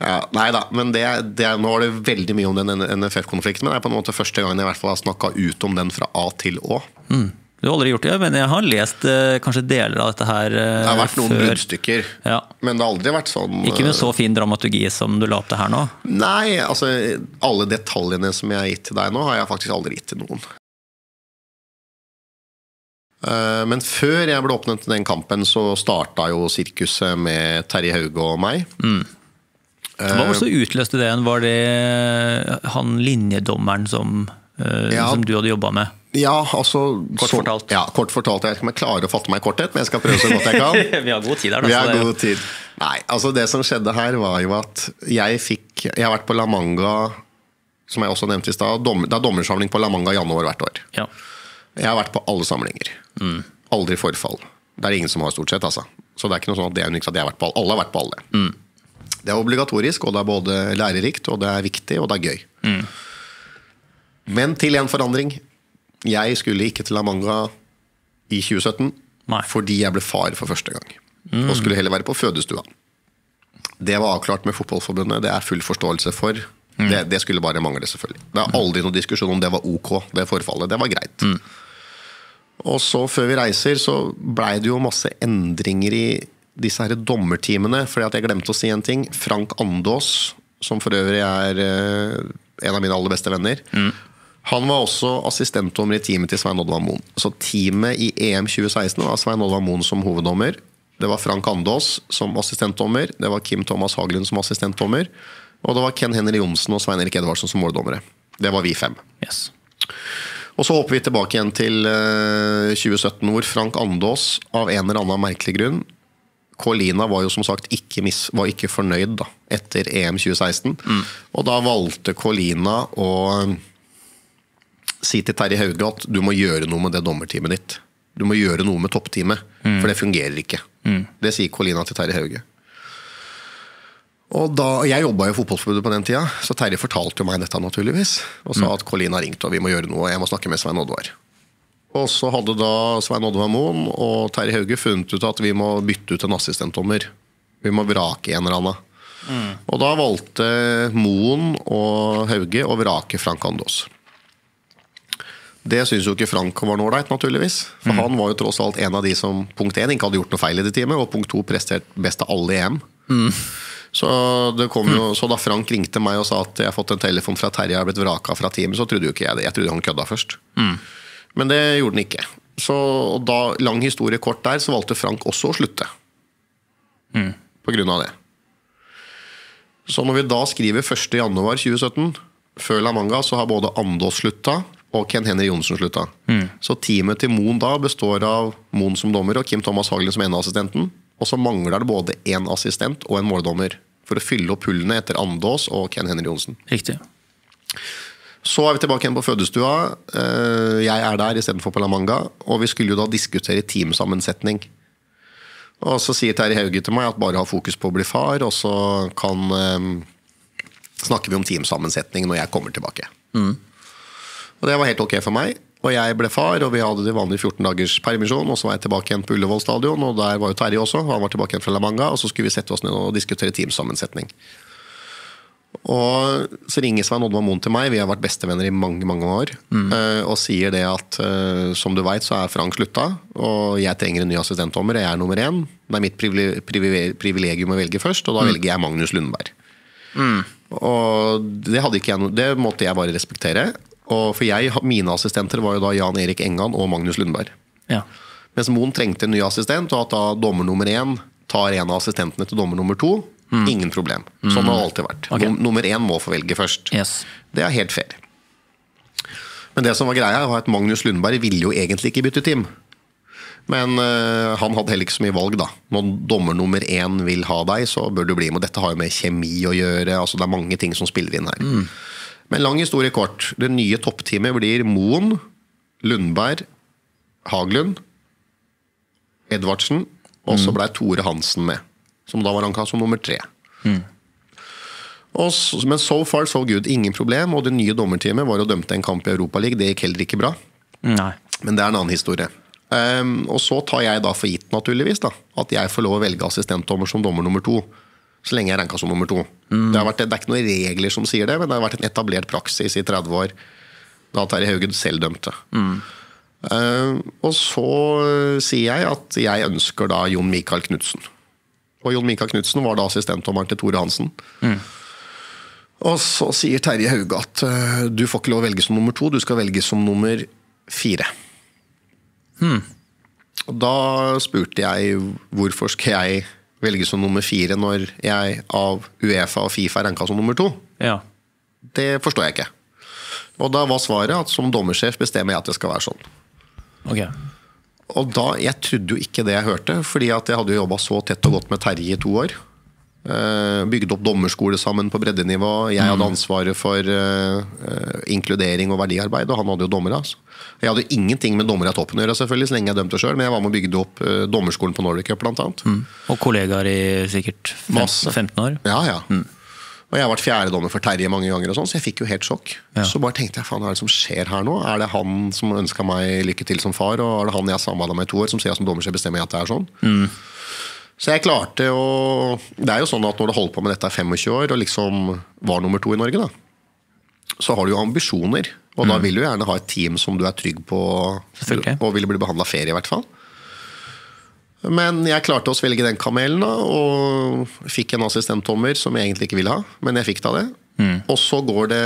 Ja, nei da, men det, det, nå var det veldig mye om den NFF-konflikten. Men det er på en måte første gangen jeg i hvert fall har snakka ut om den fra A til Å. Mm. Du har aldri gjort det, men jeg har lest eh, kanskje deler av dette her eh, Det har vært noen før. bruddstykker, Ja. men det har aldri vært sånn Ikke med så fin dramaturgi som du la opp til her nå. Nei, altså alle detaljene som jeg har gitt til deg nå, har jeg faktisk aldri gitt til noen. Uh, Men før jeg ble åpnet til den kampen, så starta jo sirkuset med Terje Hauge og meg. Hva var det som utløste det? Var det han linjedommeren som, eh, Ja. som du hadde jobba med? Ja, altså Kort så- fortalt. Ja, kort fortalt. Jeg vet ikke om jeg klarer å fatte meg i korthet, men jeg skal prøve så godt jeg kan. Vi har god tid her. da, Vi har det god tid. Nei, altså det som skjedde her var jo at jeg fikk Jeg har vært på La Manga, som jeg også nevnte i stad. dom- Det er dommersamling på La Manga i januar hvert år. Ja. Jeg har vært på alle samlinger. Aldri forfall. Det er det ingen som har, stort sett. altså. Så det er ikke noe sånn at det er unikt at jeg har vært på alle. Alle har vært på alle. Det er obligatorisk, og det er både lærerikt, og det er viktig, og det er gøy. Men til en forandring. Jeg skulle ikke til La Manga i 2017 Nei. fordi jeg ble far for første gang. Og skulle heller være på fødestua. Det var avklart med Fotballforbundet, det er full forståelse for. Det, det skulle bare mangle, selvfølgelig. Det er aldri noen diskusjon om det var ok, det forfallet. Det var greit. Og så, før vi reiser, så blei det jo masse endringer i disse her dommerteamene. fordi jeg glemte å si en ting. Frank Andås, som for øvrig er eh, en av mine aller beste venner, han var også assistentdommer i teamet til Svein Oddvar Moen. Så teamet i EM 2016 var Svein Oddvar Moen som hoveddommer. Det var Frank Andås som assistentdommer. Det var Kim Thomas Haglund som assistentdommer. Og det var Ken Henry Johnsen og Svein Erik Edvardsen som måldommere. Det var vi fem. Yes. Og så hopper vi tilbake igjen til eh, 2017, hvor Frank Andås av en eller annen merkelig grunn Colina var jo som sagt ikke, mis, var ikke fornøyd da, etter EM 2016. Og da valgte Colina å si til Terje Hauge at du må gjøre noe med det dommerteamet ditt. Du må gjøre noe med toppteamet, for det fungerer ikke. Det sier Colina til Terje Hauge. Og da, Jeg jobba i Fotballforbundet på den tida, så Terje fortalte jo meg dette naturligvis. Og sa at Colina har ringt og vi må gjøre noe, og jeg må snakke med Svein Oddvar. Og så hadde da Svein Oddvar Moen og Terje Hauge funnet ut at vi må bytte ut en assistentdommer. Vi må vrake en eller annen. Og da valgte Moen og Hauge å vrake Frank Andås. Det syns jo ikke Frank var noe ålreit, naturligvis. For han var jo tross alt en av de som punkt én ikke hadde gjort noe feil i det teamet, og punkt to prestert best av alle i EM. Så, det kom jo, så da Frank ringte meg og sa at jeg har fått en telefon fra Terje jeg har blitt vraka fra teamet, så trodde jo ikke jeg det. Jeg trodde han kødda først. Men det gjorde den ikke. Så da, lang historie kort der, så valgte Frank også å slutte. På grunn av det. Så når vi da skriver 1.1.2017, før La Manga, så har både Andås slutta og Ken Henry Johnsen slutta. Så teamet til Moen da består av Moen som dommer og Kim Thomas Hagelin som eneassistenten. Og så mangler det både én assistent og en måldommer for å fylle opp hullene etter Andås og Ken Henry Johnsen. Riktig. Så er vi tilbake igjen på fødestua. Eh, Jeg er der istedenfor på La Manga. Og vi skulle jo da diskutere teamsammensetning. Og så sier Terje Hauge til meg at bare ha fokus på å bli far, og så kan eh, snakker vi om teamsammensetning når jeg kommer tilbake. Og det var helt ok for meg. Og jeg ble far, og vi hadde de vanlige 14 dagers permisjon. Og så var jeg tilbake igjen på Ullevål stadion, og der var jo Terje også. Han var tilbake igjen fra La Manga, og så skulle vi sette oss ned og diskutere teamsammensetning. Og så ringer Svein Oddvar Moen til meg, vi har vært bestevenner i mange mange år, mm. og sier det at eh, som du veit, så er Frank slutta, og jeg trenger en ny assistentdommer, jeg er nummer én. Det er mitt privile- privile- privilegium å velge først, og da velger jeg Magnus Lundberg. Og det, jeg, det måtte jeg bare respektere. Og for jeg, Mine assistenter var jo da Jan Erik Engan og Magnus Lundberg. Ja. Mens Moen trengte en ny assistent, og at da dommer nummer én tar en av assistentene til dommer nummer to, ingen problem. Sånn har det alltid vært. Okay. Nummer én må få velge først. Yes. Det er helt fair. Men det som var greia var at Magnus Lundberg ville jo egentlig ikke bytte team. Men øh, han hadde heller ikke så mye valg, da. Når dommer nummer én vil ha deg, så bør du bli med. Dette har jo med kjemi å gjøre. altså Det er mange ting som spiller inn her. Men lang historie kort. Det nye toppteamet blir Moen, Lundberg, Haglund, Edvardsen, og så blei Tore Hansen med. Som da var ranka som nummer tre. Og så, men so far so good, ingen problem. Og det nye dommerteamet var og dømte en kamp i Europaligaen. Det gikk heller ikke bra. Nei. Men det er en annen historie. Um, og så tar jeg da for gitt naturligvis da, at jeg får lov å velge assistentdommer som dommer nummer to. Så lenge jeg er ranka som nummer to. Det, har vært, det er ikke noen regler som sier det, men det har vært en etablert praksis i 30 år. Da Terje Haugen selv dømte. Eh, og så sier jeg at jeg ønsker da Jon Michael Knutsen. Og Jon Mika Knutsen var da assistentdommeren til Tore Hansen. Og så sier Terje Hauge at uh, du får ikke lov å velge som nummer to, du skal velge som nummer fire. Og da spurte jeg hvorfor skal jeg velge som nummer fire når jeg av Uefa og Fifa er ranka som nummer to. Ja. Det forstår jeg ikke. Og da var svaret at som dommersjef bestemmer jeg at det skal være sånn. Ok. Og da, Jeg trodde jo ikke det jeg hørte, fordi at jeg hadde jo jobba så tett og godt med Terje i to år. Bygd opp dommerskole sammen på breddenivå. Jeg hadde ansvaret for uh, inkludering og verdiarbeid, og han hadde jo dommere. Altså. Jeg hadde jo ingenting med dommere i toppen å gjøre, selvfølgelig, så lenge jeg dømte sjøl, men jeg var med og bygde opp dommerskolen på Nordic Cup, blant annet. Og kollegaer i sikkert fem, Masse. 15 år? Ja, ja. Og jeg har vært fjerdedommer for Terje mange ganger, og sånn, så jeg fikk jo helt sjokk. Ja. Så bare tenkte jeg, faen, hva er det som skjer her nå? Er det han som ønska meg lykke til som far, og er det han jeg har samarbeida med i to år, som sier at som dommer skal bestemme at det er sånn? Så jeg klarte å Det er jo sånn at når du holder på med dette i 25 år, og liksom var nummer to i Norge, da, så har du jo ambisjoner. Og da vil du gjerne ha et team som du er trygg på, og vil bli behandla fair, i hvert fall. Men jeg klarte å svelge den kamelen da, og fikk en assistenttommer som jeg egentlig ikke ville ha, men jeg fikk da det. Og så går det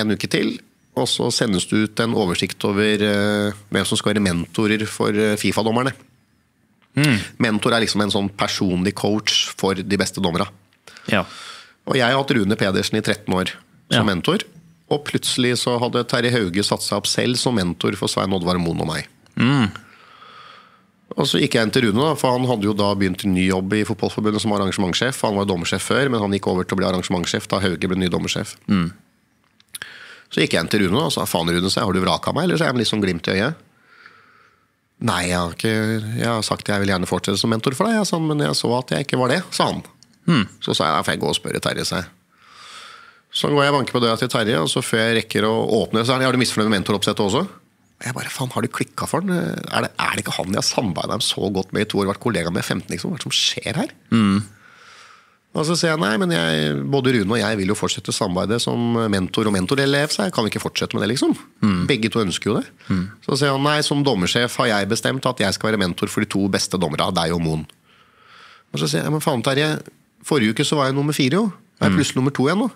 en uke til, og så sendes det ut en oversikt over uh, hvem som skal være mentorer for eh, Fifa-dommerne. Mentor er liksom en sånn personlig coach for de beste dommerne. Ja. Og jeg har hatt Rune Pedersen i 13 år som Ja. mentor. Og plutselig så hadde Terje Hauge satt seg opp selv som mentor for Svein Oddvar Moen og meg. Og så gikk jeg inn til Rune, da, for han hadde jo da begynt en ny jobb i Fotballforbundet som arrangementssjef. Han var dommersjef før, men han gikk over til å bli arrangementssjef da Hauge ble ny dommersjef. Så gikk jeg inn til Rune og sa faen Rune, sa har du vraka meg? Eller så er jeg med litt sånn glimt i øyet. Nei, jeg har, ikke, jeg har sagt jeg vil gjerne fortsette som mentor for deg, jeg, sånn, men jeg så at jeg ikke var det, sa han. Så sa jeg da får jeg gå og spørre Terje, seg. Så går jeg og banker på døra til Terje, og så før jeg rekker å åpne, så er han, har du misfornøyd med mentoroppsettet også? Jeg bare, faen, Har du klikka for den? Er det, er det ikke han jeg har samarbeida så godt med i to år, vært kollega med i 15? liksom? Hva er det som skjer her? Og så sier jeg nei, men jeg, både Rune og jeg vil jo fortsette samarbeidet som mentor og mentorelev, så jeg kan vi ikke fortsette med det, liksom. Begge to ønsker jo det. Så sier han nei, som dommersjef har jeg bestemt at jeg skal være mentor for de to beste dommerne, deg og Moen. Og så sier jeg men faen, Terje, forrige uke så var jeg nummer fire, jo. Jeg er pluss nummer to igjen nå.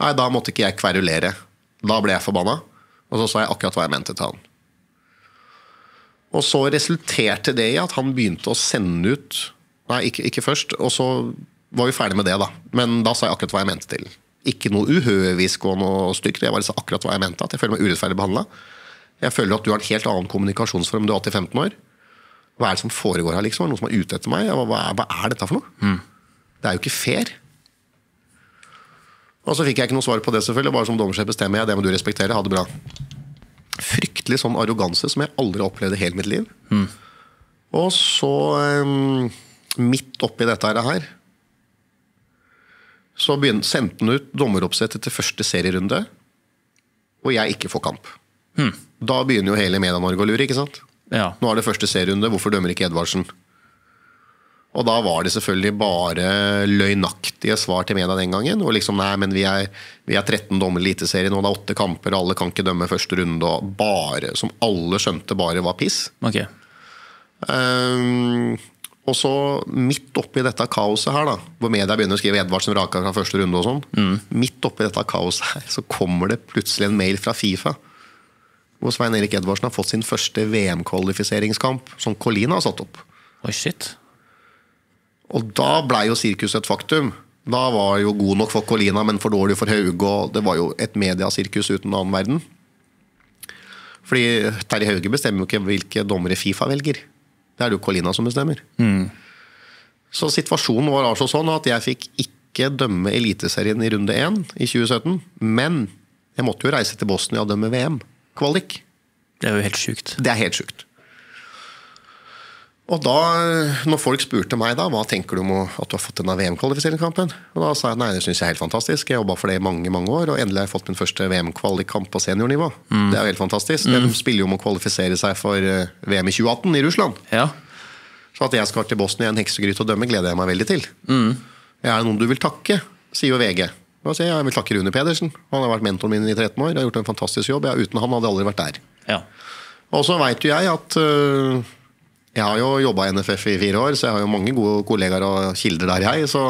Nei, da måtte ikke jeg kverulere. Da ble jeg forbanna. Og så sa jeg akkurat hva jeg mente til han. Og så resulterte det i at han begynte å sende ut Nei, ikke, ikke først. Og så var vi ferdig med det, da. Men da sa jeg akkurat hva jeg mente til. Ikke noe uhøvisk og noe stygt. Jeg bare sa akkurat hva jeg mente. At jeg føler meg urettferdig behandla. Jeg føler at du har en helt annen kommunikasjonsform du har hatt i 15 år. Hva er det som foregår her, liksom? Er det noen som er ute etter meg? Hva, hva, er, hva er dette for noe? Det er jo ikke fair. Og så fikk jeg ikke noe svar på det, selvfølgelig. Bare som dommersjef bestemmer jeg, det må du respektere. Ha det bra. Fryktelig sånn arroganse som jeg aldri har opplevd i hele mitt liv. Og så, um, midt oppi dette her, så begynte, sendte han ut dommeroppsettet til første serierunde, og jeg ikke får kamp. Da begynner jo hele Media-Norge å lure, ikke sant? Ja. Nå er det første serierunde, hvorfor dømmer ikke Edvardsen? Og da var det selvfølgelig bare løgnaktige svar til media den gangen. Og liksom, nei, men vi er, vi er 13 dommere i Eliteserien, og det er åtte kamper, alle kan ikke dømme første runde. Og bare, som alle skjønte bare var piss. Ok. Um, og så midt oppi dette kaoset her, da, hvor media begynner å skrive Edvardsen raka fra første runde og sånn, midt oppi dette kaoset her, så kommer det plutselig en mail fra Fifa. Hvor Svein Erik Edvardsen har fått sin første VM-kvalifiseringskamp, som Colina har satt opp. Oi, shit. Og da blei jo sirkuset et faktum. Da var jo god nok for Colina, men for dårlig for Hauge. Og det var jo et mediasirkus uten annen verden. Fordi Terje Hauge bestemmer jo ikke hvilke dommere Fifa velger. Det er det jo Colina som bestemmer. Så situasjonen var altså sånn at jeg fikk ikke dømme Eliteserien i runde én i 2017. Men jeg måtte jo reise til Bosnia og dømme VM-kvalik. Det er jo helt sjukt. Det er helt sjukt. Og da, når folk spurte meg da, hva tenker du om at du har fått denne VM-kvalifiseringskampen, og da sa jeg nei, det syns jeg er helt fantastisk. Jeg jobba for det i mange mange år, og endelig har jeg fått min første VM-kvalikkamp på seniornivå. Det er jo helt fantastisk. De spiller jo om å kvalifisere seg for eh, VM i 2018 i Russland. Ja. Så at jeg skal til Bosnia i en heksegryte og dømme, gleder jeg meg veldig til. Er det noen du vil takke? sier jo VG. Da sier jeg jeg vil takke Rune Pedersen. Han har vært mentoren min i 13 år. Jeg har gjort en fantastisk jobb. Jeg, uten han hadde jeg aldri vært der. Ja. Og så veit jo jeg at øh, Jeg har jo jobba i NFF i fire år, så jeg har jo mange gode kollegaer og kilder der, jeg. Så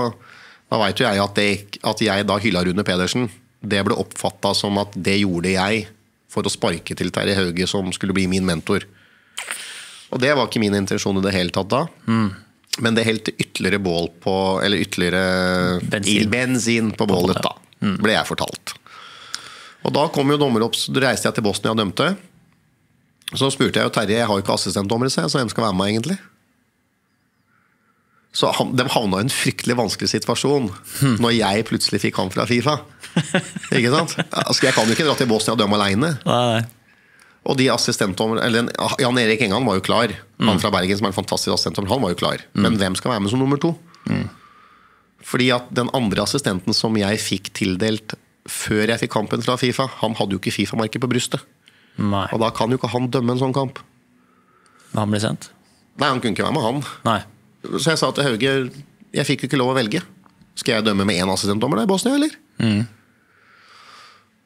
da veit jo jeg at, det, at jeg da hylla Rune Pedersen. Det ble oppfatta som at det gjorde jeg for å sparke til Terje Hauge, som skulle bli min mentor. Og det var ikke min intensjon i det hele tatt da. Men det helte ytterligere bål på Eller ytterligere Bensin. bensin på bålet, da. Ble jeg fortalt. Og da kom jo dommer opp, så reiste jeg til Bosnia og dømte. Så spurte jeg jo Terje, jeg har jo ikke assistentdommere, så hvem skal være med egentlig? Så han, de havna i en fryktelig vanskelig situasjon når jeg plutselig fikk han fra Fifa. Ikke sant? Altså, jeg kan jo ikke dra til Bosnia og dømme aleine. Og de assistentdommerne eller Jan Erik Engan var jo klar. Han fra Bergen som er en fantastisk assistentdommer, han var jo klar. Men hvem skal være med som nummer to? Fordi at den andre assistenten som jeg fikk tildelt før jeg fikk kampen fra Fifa, han hadde jo ikke Fifa-merket på brystet. Nei. Og da kan jo ikke han dømme en sånn kamp. Men han ble sendt? Nei, han kunne ikke være med, han. Nei. Så jeg sa til Hauge jeg fikk jo ikke lov å velge. Skal jeg dømme med én assistentdommer da i Bosnia, eller?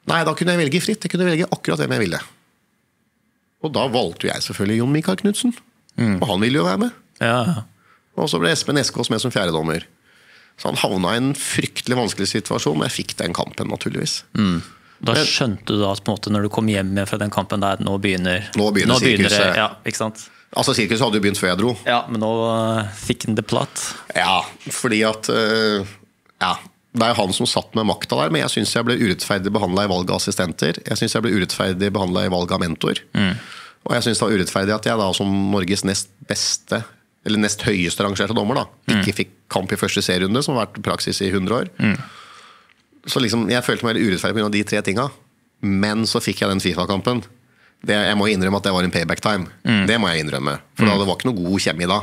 Nei, da kunne jeg velge fritt. Jeg kunne velge akkurat hvem jeg ville. Og da valgte jo jeg selvfølgelig Jon Mikael Knutsen. Og han ville jo være med. Ja. Og så ble Espen Eskås med som fjerdedommer. Så han havna i en fryktelig vanskelig situasjon, og jeg fikk den kampen, naturligvis. Da skjønte du da på en måte når du kom hjem fra den kampen der nå begynner Nå begynner det- Ja, ikke sant? Altså, Sirkus hadde jo begynt før jeg dro. Ja, Men nå eh, fikk han det platt. Ja, fordi at øh, Ja, det er jo han som satt med makta der, men jeg syns jeg ble urettferdig behandla i valg av assistenter. Jeg syns jeg ble urettferdig behandla i valg av mentor. Og jeg syns det var urettferdig at jeg da som Norges nest beste, eller nest høyeste rangerte dommer, da, ikke fikk kamp i første serierunde, som har vært praksis i 100 år. Så liksom, jeg følte meg litt urettferdig pga. de tre tinga. Men så fikk jeg den Fifa-kampen. Jeg må innrømme at det var en payback time. Det må jeg innrømme. For da, det var ikke noe god kjemi da.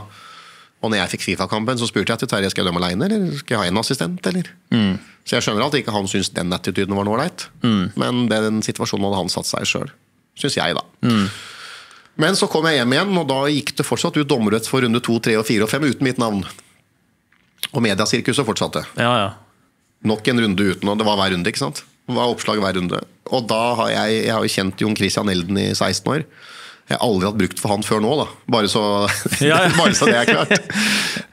Og når jeg fikk Fifa-kampen, så spurte jeg til Terje skal jeg dømme alene, eller skal jeg ha en assistent. eller? Så jeg skjønner at ikke han syntes den attituden var noe ålreit. Men den situasjonen hadde han satt seg i sjøl. Syns jeg, da. Men så kom jeg hjem igjen, og da gikk det fortsatt ut dommerrett for runde to, tre, og fire og fem uten mitt navn. Og mediasirkuset fortsatte. Ja, ja. Nok en runde uten, å, det var hver runde. ikke sant? Det var oppslag hver runde. Og da har jeg, jeg har jo kjent Jon Christian Elden i 16 år. Jeg har aldri hatt brukt for han før nå, da. Bare så, Ja, ja. bare så det er klart.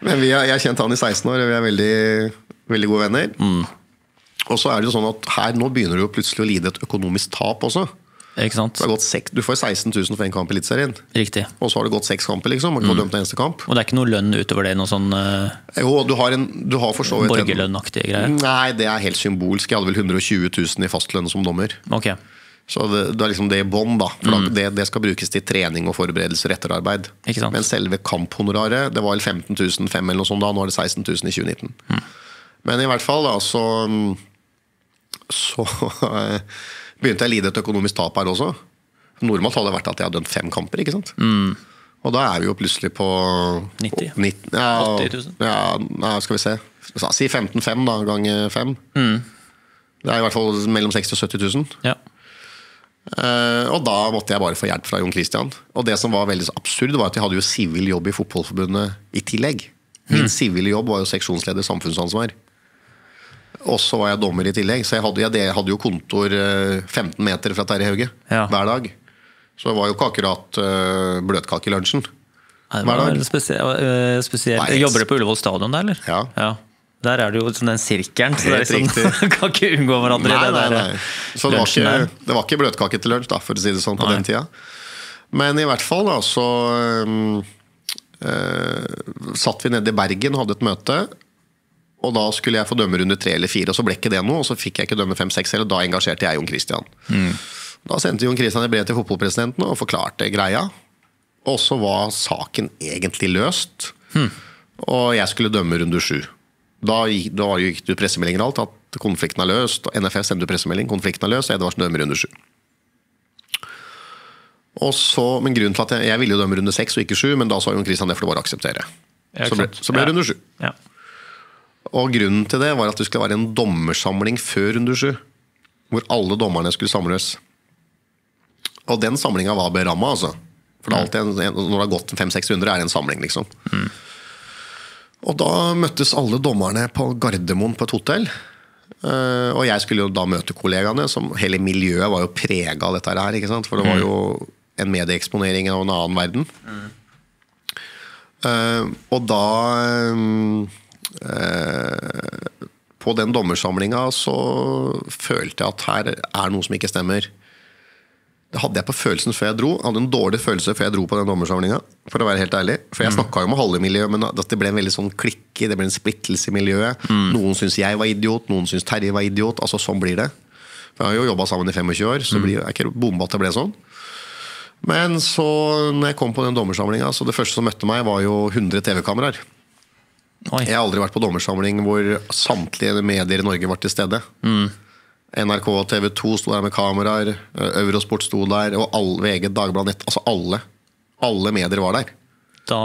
Men vi har, jeg har kjent han i 16 år, og vi er veldig, veldig gode venner. Mm. Og så er det jo sånn at her nå begynner du plutselig å lide et økonomisk tap også. Ikke sant? Det har gått sek, du får 16 000 for en kamp i Eliteserien. Riktig. Og så har det gått seks kamper, liksom. Og eneste kamp. Og det er ikke noe lønn utover det? Noe sånn uh, Jo, du har, en, du har for så vidt borgerlønnaktige greier? Nei, det er helt symbolsk. Jeg hadde vel 120 000 i fastlønn som dommer. Okay. Så det, det er liksom det i bånn, da. For mm. det, det skal brukes til trening og forberedelser. Ikke sant. Men selve kamphonoraret, det var vel 15 000 fem eller noe sånt da. Nå er det 16 000 i 2019. Men i hvert fall, da, så Så eh, begynte jeg å lide et økonomisk tap her også. Normalt hadde det vært at jeg hadde dømt fem kamper, ikke sant. Og da er vi jo plutselig på 90? 90 ja, 80 000? Ja, skal vi se. Si 15-5 da, ganger 5. Det er i hvert fall mellom 60 og 70 000. Ja. Uh, og da måtte jeg bare få hjelp fra Jon Christian. Og det som var veldig absurd, var at jeg hadde jo sivil jobb i Fotballforbundet i tillegg. Min sivile jobb var jo seksjonsleder samfunnsansvar. Og så var jeg dommer i tillegg, så jeg hadde, jeg, hadde jo kontor eh, 15 meter fra Terje Hauge Ja. hver dag. Så det var jo ikke akkurat uh, bløtkake i lunsjen. Nei, Hver dag. spesie eh, spesielt. Nei, Jobber du på Ullevål stadion der, eller? Ja. Der er det jo sånn den sirkelen, så det liksom, kan ikke unngå hverandre. i Nei, nei, nei. Så det var, ikke, det var ikke bløtkake til lunsj, da, for å si det sånn, på Nei. den tida. Men i hvert fall, da, så øh, eh, satt vi nede i Bergen og hadde et møte. Og da skulle jeg få dømme runde tre eller fire, og så ble ikke det noe. Og så fikk jeg ikke dømme fem-seks heller, da engasjerte jeg Jon Christian. Da sendte Jon Christian et brev til fotballpresidenten og forklarte greia. Og så var saken egentlig løst. Og jeg skulle dømme runde sju. Da, da gikk det pressemeldinger alt at konflikten er løst. NFF sendte pressemelding, konflikten er løst, Edvardsen dømmer runde sju. Og så, men grunnen til at jeg, jeg ville dømme runde seks og ikke sju, men da sa Jon Christian det for det var bare akseptere. Så ble, så ble Ja. runde sju. Ja. Og grunnen til det var at det skulle være en dommersamling før runde sju. Hvor alle dommerne skulle samles. Og den samlinga var beramma, altså. For det alltid når det har gått fem-seks runder, er det en samling, liksom. Og da møttes alle dommerne på Gardermoen på et hotell. Eh, og jeg skulle jo da møte kollegaene. som Hele miljøet var jo prega av dette her. ikke sant? For det var jo en medieeksponering av en annen verden. Eh, og da eh, På den dommersamlinga så følte jeg at her er noe som ikke stemmer. Det hadde jeg på følelsen før jeg dro. Jeg hadde en dårlig følelse før jeg dro på den dommersamlinga. For å være helt ærlig. For jeg snakka jo med halve miljøet, men at det ble en veldig sånn klikke, det ble en splittelse i miljøet. Noen syns jeg var idiot, noen syns Terje var idiot. Altså Sånn blir det. For jeg har jo jobba sammen i 25 år, så det blir, er ikke bomba at det ble sånn. Men så, når jeg kom på den dommersamlinga, så det første som møtte meg, var jo 100 TV-kameraer. Oi. Jeg har aldri vært på dommersamling hvor samtlige medier i Norge var til stede. NRK og TV 2 sto der med kameraer, Eurosport sto der, og alle, VG, Dagbladet Nett Altså alle. Alle medier var der. Da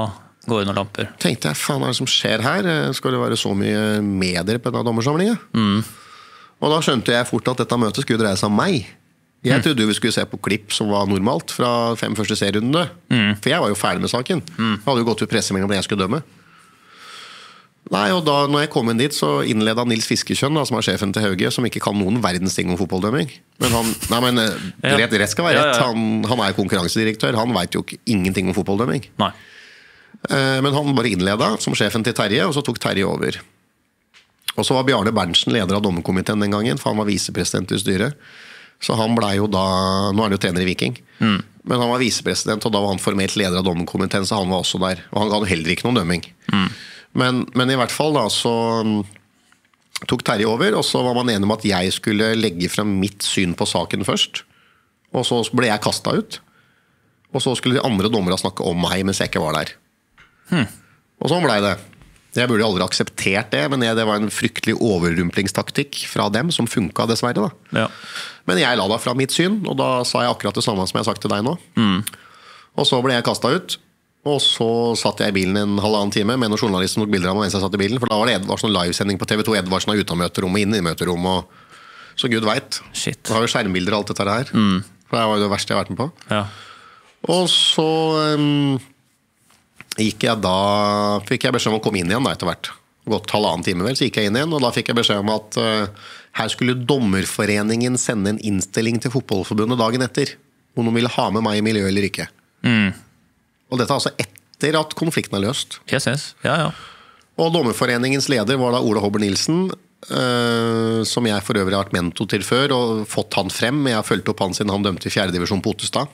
går det noen lamper. tenkte jeg, faen hva er det som skjer her? Skal det være så mye medier på denne dommersamlinga? Og da skjønte jeg fort at dette møtet skulle dreie seg om meg. Jeg trodde vi skulle se på klipp som var normalt fra fem første serierundene. For jeg var jo ferdig med saken. Jeg hadde jo gått ut pressemelding om det jeg skulle dømme. Nei, og da når jeg kom inn dit, så innleda Nils Fiskekjønn, da, som er sjefen til Hauge, som ikke kan noen verdens ting om fotballdømming. Men han, nei, men eh, rett, rett skal være rett. Han, han er konkurransedirektør. Han veit jo ikke, ingenting om fotballdømming. Nei. Eh, Men han bare innleda som sjefen til Terje, og så tok Terje over. Og så var Bjarne Berntsen leder av dommerkomiteen den gangen, for han var visepresident i styret. Så han ble jo da Nå er han jo trener i Viking. Men han var visepresident, og da var han formelt leder av dommerkomiteen, så han var også der. Og han ga heller ikke noen dømming. Men, men i hvert fall da så mm, tok Terje over, og så var man enig om at jeg skulle legge frem mitt syn på saken først. Og så ble jeg kasta ut. Og så skulle de andre dommerne snakke om meg mens jeg ikke var der. Og sånn blei det. Jeg burde aldri akseptert det, men jeg, det var en fryktelig overrumplingstaktikk fra dem som funka, dessverre. da. Ja. Men jeg la da fra mitt syn, og da sa jeg akkurat det samme som jeg har sagt til deg nå. Og så ble jeg kasta ut. Og så satt jeg i bilen en halvannen time med noen journalister som tok bilder av meg mens jeg satt i bilen. For da var det Edvardsen livesending på TV2. Edvardsen er ute av møterom og inn i møterom. Og... Så gud veit. Da har jo skjermbilder og alt dette her. For det var jo det verste jeg har vært med på. Ja. Og så um, gikk jeg da fikk jeg beskjed om å komme inn igjen da etter hvert. Gått halvannen time vel, så gikk jeg inn igjen, og da fikk jeg beskjed om at uh, her skulle Dommerforeningen sende en innstilling til Fotballforbundet dagen etter. Om de ville ha med meg i miljøet eller ikke. Og dette er altså etter at konflikten er løst. Yes, yes. Ja, ja. Og Dommerforeningens leder var da Ole Hobber Nilsen, Uh, som jeg for øvrig har vært mento til før, og fått han frem. Jeg har fulgt opp han siden han dømte i fjerdedivisjon på Ottestad.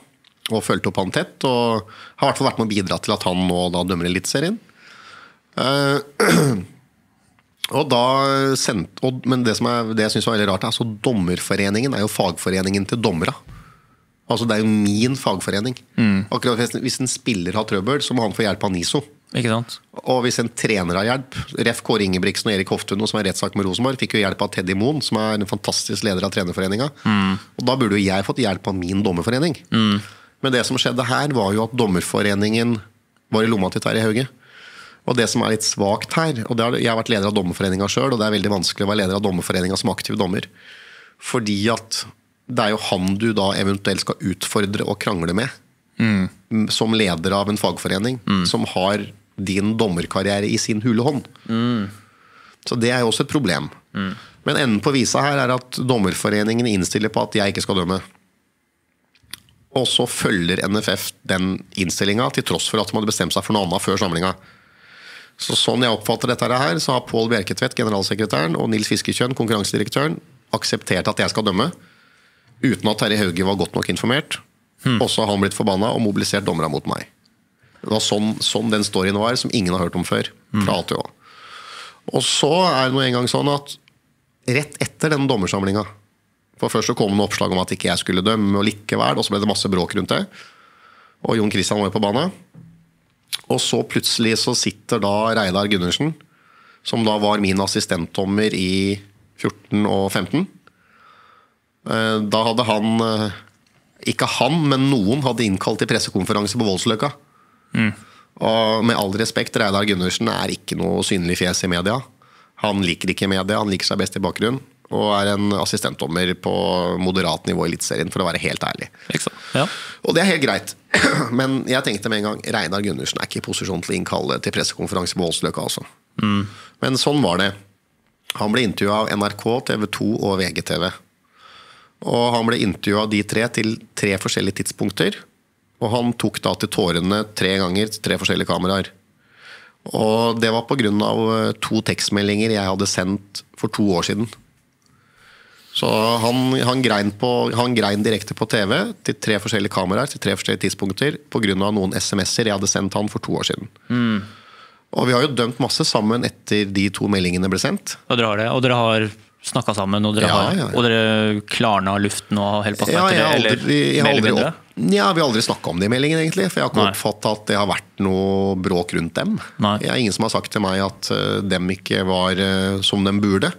Og fulgt opp han tett, og har i hvert fall vært med å bidra til at han nå da dømmer Eliteserien. Uh, og da sendt, og, men det som er, det jeg synes var veldig rart, er altså Dommerforeningen er jo fagforeningen til dommera. Altså Det er jo min fagforening. Akkurat hvis, en spiller har trøbbel, så må han få hjelp av NISO. Ikke sant? Og hvis en trener har hjelp Ref. Kåre Ingebrigtsen og Erik Hoftun, som er rettssak med Rosenborg, fikk jo hjelp av Teddy Moen, som er en fantastisk leder av trenerforeninga. Og da burde jo jeg fått hjelp av min dommerforening. Men det som skjedde her, var jo at dommerforeningen var i lomma til Terje Hauge. Og det som er litt svakt her, og det har, jeg har vært leder av dommerforeninga sjøl, og det er veldig vanskelig å være leder av dommerforeninga som aktiv dommer. Fordi at det er jo han du da eventuelt skal utfordre og krangle med. Mm. Som leder av en fagforening som har din dommerkarriere i sin hule hånd. Så det er jo også et problem. Men enden på visa her er at dommerforeningen innstiller på at jeg ikke skal dømme. Og så følger NFF den innstillinga, til tross for at de hadde bestemt seg for noe annet før samlinga. Så sånn jeg oppfatter dette her, så har Pål Bjerketvedt, generalsekretæren, og Nils Fiskekjønn, konkurransedirektøren, akseptert at jeg skal dømme. Uten at Terje Hauge var godt nok informert. Og så har han blitt forbanna og mobilisert dommerne mot meg. Det var sånn, sånn den storyen var, som ingen har hørt om før. Fra A til Å. Og så er det nå engang sånn at rett etter den dommersamlinga For først så kom det oppslag om at ikke jeg skulle dømme, og likevel, og så ble det masse bråk rundt det. Og Jon Christian var jo på banen. Og så plutselig så sitter da Reidar Gundersen, som da var min assistentdommer i 14 og 15. Eh, Da hadde han eh, Ikke han, men noen hadde innkalt til pressekonferanse på Voldsløkka. Og med all respekt, Reidar Gundersen er ikke noe synlig fjes i media. Han liker ikke media, han liker seg best i bakgrunnen. Og er en assistentdommer på moderat nivå i Eliteserien, for å være helt ærlig. Ja. Og det er helt greit. Men jeg tenkte med en gang Reinar Gundersen er ikke i posisjon til å innkalle til pressekonferanse på Voldsløkka. Altså. Men sånn var det. Han ble intervjua av NRK, TV 2 og VGTV. Og han ble intervjua de tre til tre forskjellige tidspunkter. Og han tok da til tårene tre ganger til tre forskjellige kameraer. Og det var pga. to tekstmeldinger jeg hadde sendt for to år siden. Så han, han, grein på, han, grein direkte på TV til tre forskjellige kameraer til tre forskjellige tidspunkter pga. noen SMS-er jeg hadde sendt han for to år siden. Mm. Og vi har jo dømt masse sammen etter de to meldingene ble sendt. Og dere har det, og dere har snakka sammen, og dere, ja, har, ja, ja. Og dere klarna luften og helt pakka ja, det? har aldri, jeg har aldri ja, Vi har aldri snakka om det i meldingen, egentlig. For jeg har ikke oppfatta at det har vært noe bråk rundt dem. Nei. Jeg har ingen som har sagt til meg at uh, dem ikke var uh, som dem burde.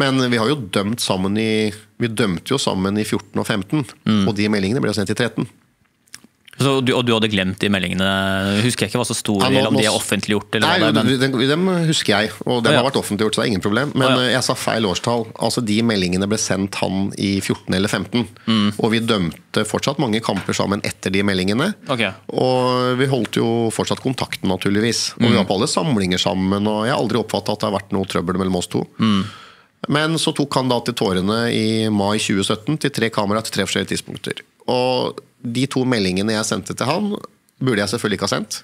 Men vi har jo dømt sammen i Vi dømte jo sammen i 14 og 15, mm. og de meldingene ble sendt i 13. Så du, og du hadde glemt de meldingene? Husker jeg ikke hva som sto, eller om de er offentliggjort? Eller nei, det, men... dem, dem, husker jeg, og dem ja. har vært offentliggjort, så det er ingen problem. Men ja. jeg sa feil årstall. Altså De meldingene ble sendt han i 14 eller 15. Mm. Og vi dømte fortsatt mange kamper sammen etter de meldingene. Okay. Og vi holdt jo fortsatt kontakten, naturligvis. Og mm. vi var på alle samlinger sammen, og jeg har aldri oppfatta at det har vært noe trøbbel mellom oss to. Mm. Men så tok han da til tårene i mai 2017 til tre kameraer til tre forskjellige tidspunkter. Og de to meldingene jeg sendte til han, burde jeg selvfølgelig ikke ha sendt.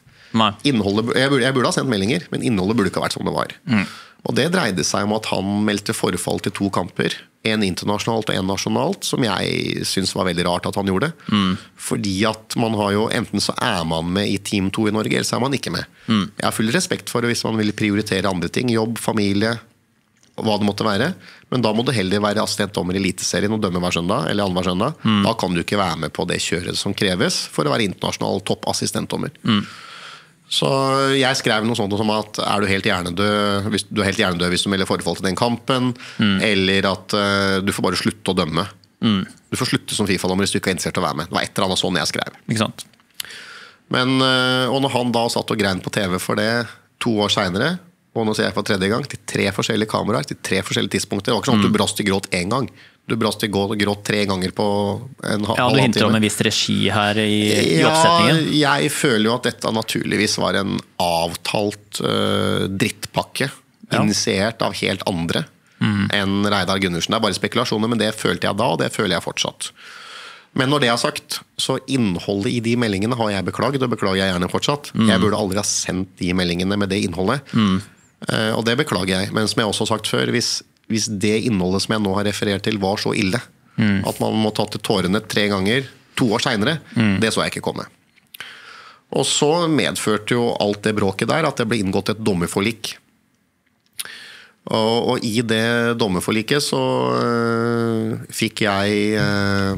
Jeg burde, jeg, burde, ha sendt meldinger, men innholdet burde ikke ha vært som det var. Mm. Og Det dreide seg om at han meldte forfall til to kamper. En internasjonalt og en nasjonalt, som jeg syns var veldig rart at han gjorde. Mm. Fordi at man har jo Enten så er man med i Team 2 i Norge, eller så er man ikke med. Mm. Jeg har full respekt for det hvis man vil prioritere andre ting. Jobb, familie, hva det måtte være. Men da må du heller være assistentdommer i Eliteserien og dømme hver søndag. eller annenhver søndag. Mm. Da kan du ikke være med på det kjøret som kreves for å være internasjonal toppassistentdommer. Mm. Så jeg skrev noe sånt som at er du helt hjernedød hvis du er helt hjernedød hvis du melder forfall til den kampen, mm. eller at uh, du får bare slutte å dømme. Mm. Du får slutte som Fifa-dommer hvis du ikke er interessert i å være med. Det var et eller annet sånn jeg skrev. Ikke sant? Men, uh, og når han da satt og grein på TV for det to år seinere, og nå ser jeg for tredje gang, til tre forskjellige kameraer til tre forskjellige tidspunkter. Det var ikke sånn at du mm. brast i gråt én gang. Du brast i gråt tre ganger på en halv time. Ja, Du hinter om en viss regi her i, i ja, oppsetningen? Jeg føler jo at dette naturligvis var en avtalt uh, drittpakke. Ja. Initiert av helt andre mm. enn Reidar Gundersen. Det er bare spekulasjoner, men det følte jeg da, og det føler jeg fortsatt. Men når det er sagt, så innholdet i de meldingene har jeg beklaget, og beklager jeg gjerne fortsatt. Mm. Jeg burde aldri ha sendt de meldingene med det innholdet. Mm. Eh, og det beklager jeg. Men som jeg også har sagt før, hvis, hvis det innholdet som jeg nå har referert til, var så ille mm. at man må ta til tårene tre ganger to år seinere, mm. det så jeg ikke komme. Og så medførte jo alt det bråket der at det ble inngått et dommerforlik. Og, og i det dommerforliket så øh, fikk jeg øh,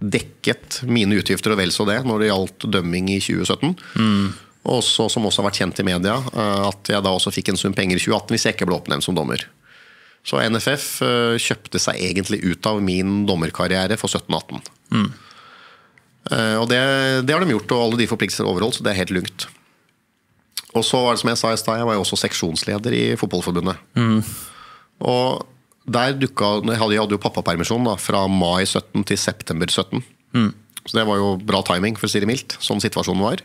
dekket mine utgifter og vel så det når det gjaldt dømming i 2017. Mm. Og så, som også har vært kjent i media, eh, at jeg da også fikk en sum penger i 2018 hvis jeg ikke ble oppnevnt som dommer. Så NFF eh, kjøpte seg egentlig ut av min dommerkarriere for 17-18. Mm. Eh, og det, det, har de gjort, og alle de forpliktelser er overholdt, så det er helt lugnt. Og så var det som jeg sa i stad, jeg var jo også seksjonsleder i Fotballforbundet. Mm. Og der dukka jeg hadde jo pappapermisjon da, fra mai 17 til september 17. Mm. Så det var jo bra timing, for å si det mildt, sånn situasjonen var.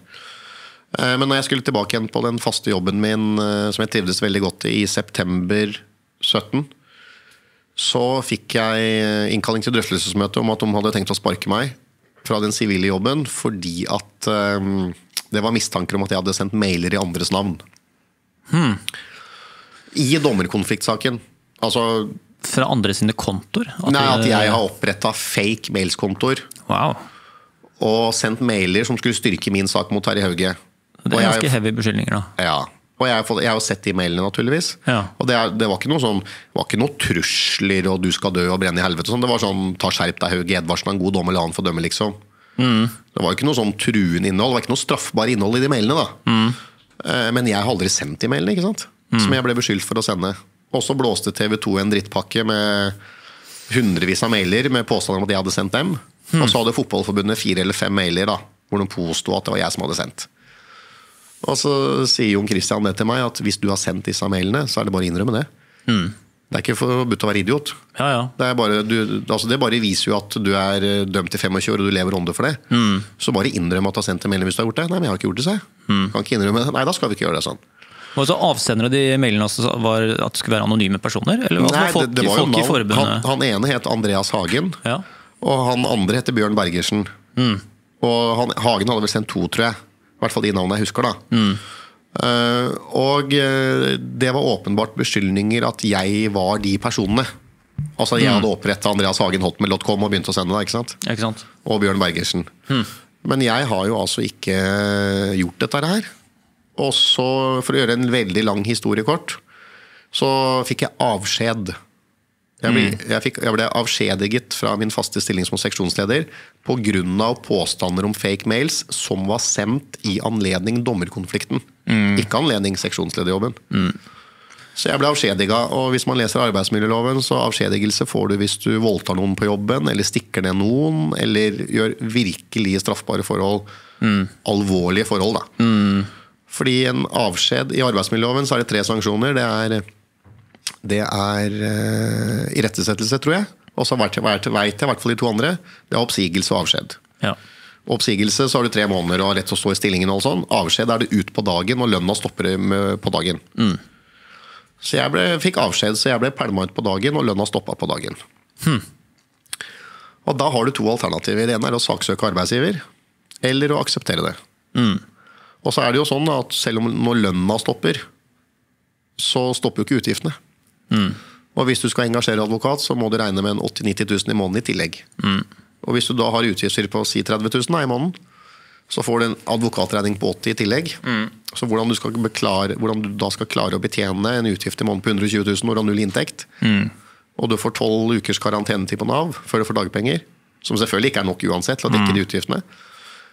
Eh, men når jeg skulle tilbake igjen på den faste jobben min, eh, som jeg trivdes veldig godt i, i september 17, så fikk jeg eh, innkalling til drøftelsesmøte om at de hadde tenkt å sparke meg fra den sivile jobben fordi at um, det var mistanker om at jeg hadde sendt mailer i andres navn. Hmm. I dommerkonfliktsaken. Altså Fra andre sine kontoer? Nei, at jeg har oppretta fake mailskontoer. Wow. Og sendt mailer som skulle styrke min sak mot Terje Hauge. Det er ganske heavy beskyldninger, da. Ja. Og jeg, jeg har jo sett de mailene, naturligvis. Ja. Og det, det, var ikke noe sånn Det var ikke noe trusler og 'du skal dø' og 'brenne i helvete'. Sånn. Det var sånn 'ta skjerp deg, Hauge Edvardsen er en god dommer, la han få dømme', liksom. Mm. Det var ikke noe sånn truende innhold. Det var ikke noe straffbar innhold i de mailene. da mm. Men jeg har aldri sendt de mailene, ikke sant? Mm. som jeg ble beskyldt for å sende. Og så blåste TV 2 en drittpakke med hundrevis av mailer med påstand om at jeg hadde sendt dem. Mm. Og så hadde Fotballforbundet fire eller fem mailer da hvor de påsto at det var jeg som hadde sendt. Og så sier Jon Christian det til meg, at hvis du har sendt disse mailene, så er det bare å innrømme det. Mm. Det er ikke forbudt å være idiot. Ja, ja. Det, bare, du, altså det, bare, viser jo at du er eh, dømt til 25 år og du lever ånde for det. Mm. Så bare innrøm at du har sendt en melding hvis du har gjort det. Nei, men jeg har ikke gjort det, sa jeg. Mm. Kan ikke innrømme det. Nei, da skal vi ikke gjøre det sånn. Og så Avsendere av de mailene også var at det skulle være anonyme personer? Eller Nei, folk, det, det var jo folk i navn. Han, han ene het Andreas Hagen, Ja. og han andre heter Bjørn Bergersen. Mm. Og han, Hagen hadde vel sendt to, tror jeg. I hvert fall de navnene jeg husker. da. Mm. Uh, og eh, det var åpenbart beskyldninger at jeg var de personene. Altså Jeg Mm. hadde oppretta Andreas Hagen Hotmail.com og begynt å sende det. ikke sant? Ikke sant? Og Bjørn Bergersen. Mm. Men jeg har jo altså ikke gjort dette her. Og så, for å gjøre en veldig lang historie kort, så fikk jeg avskjed. Jeg ble, Hmm. jeg, fikk, jeg ble avskjediget fra min faste stilling som seksjonsleder pga. påstander om fake mails som var sendt i anledning dommerkonflikten. Mm. Ikke anledning seksjonslederjobben. Så jeg ble avskjediga, og hvis man leser arbeidsmiljøloven, så avskjedigelse får du hvis du voldtar noen på jobben, eller stikker ned noen, eller gjør virkelig straffbare forhold. Alvorlige forhold, da. Fordi en avskjed i arbeidsmiljøloven så er det tre sanksjoner. Det er, det er uh, irettesettelse, tror jeg. Og så veit jeg i hvert fall de to andre. Det er oppsigelse og avskjed. Ja. Oppsigelse så har du tre måneder og har rett til å stå i stillingen. og sånn. Avskjed er det ut på dagen, og lønna stopper på dagen. Så jeg ble, fikk avskjed, så jeg ble pælma ut på dagen, og lønna stoppa på dagen. Og da har du to alternativer. Det ene er å saksøke arbeidsgiver, eller å akseptere det. Og så er det jo sånn at selv om når lønna stopper, så stopper jo ikke utgiftene. Og hvis du skal engasjere advokat, så må du regne med en 80 000-90 000 i måneden i tillegg. Og hvis du da har utgifter på si 30 000 da, i måneden, så får du en advokatregning på 80 i tillegg. Så hvordan du, skal beklare, hvordan du da skal klare å betjene en utgift i måneden på 120 000 når du har null inntekt, og du får 12 ukers karantenetid på Nav før du får dagpenger, som selvfølgelig ikke er nok uansett til å dekke de utgiftene,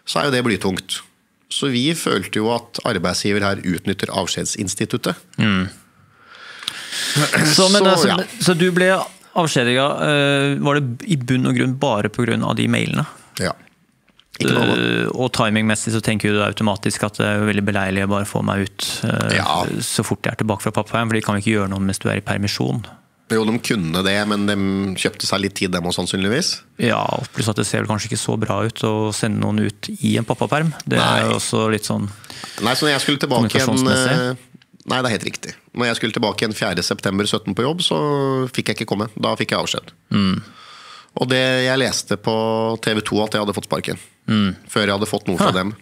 så er jo det blytungt. Så vi følte jo at arbeidsgiver her utnytter avskjedsinstituttet. Så, men, Så, altså, ja. så du ble avskjediga. eh, var det i bunn og grunn bare pga. de mailene? Ja. Eh, og timingmessig så tenker du automatisk at det er veldig beleilig å bare få meg ut uh, Ja. så fort jeg er tilbake fra pappaen, for de kan ikke gjøre noe mens du er i permisjon. Jo, de kunne det, men de kjøpte seg litt tid, dem òg, sannsynligvis. Ja, pluss at det ser vel kanskje ikke så bra ut å sende noen ut i en pappaperm. Det er jo også litt sånn Nei, så når jeg skulle tilbake igjen Nei, det er helt riktig. Når jeg skulle tilbake igjen 4.9.17 på jobb, så fikk jeg ikke komme. Da fikk jeg avskjed. Og det jeg leste på TV 2 at jeg hadde fått sparken. Før jeg hadde fått noe fra ha. dem.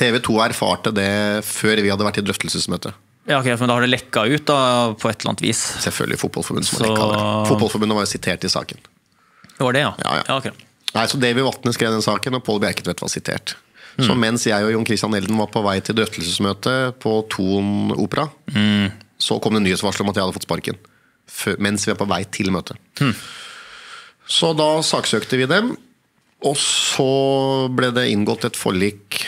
TV 2 erfarte det før vi hadde vært i drøftelsesmøte. Ja, ok, Men da har det lekka ut da, på et eller annet vis. Selvfølgelig Fotballforbundet som Så- lekka det. Fotballforbundet var jo sitert i saken. Det var det, ja? Ja, ja. ok. Nei, så Davy Vatne skrev den saken, og Pål Bjerketvedt var sitert. Mm. Så mens jeg og Jon Christian Elden var på vei til drøftelsesmøte på Thon opera, Mm. så kom det nyhetsvarsel om at jeg hadde fått sparken. Mens vi var på vei til møtet. Mm. Så da saksøkte vi dem, og så ble det inngått et forlik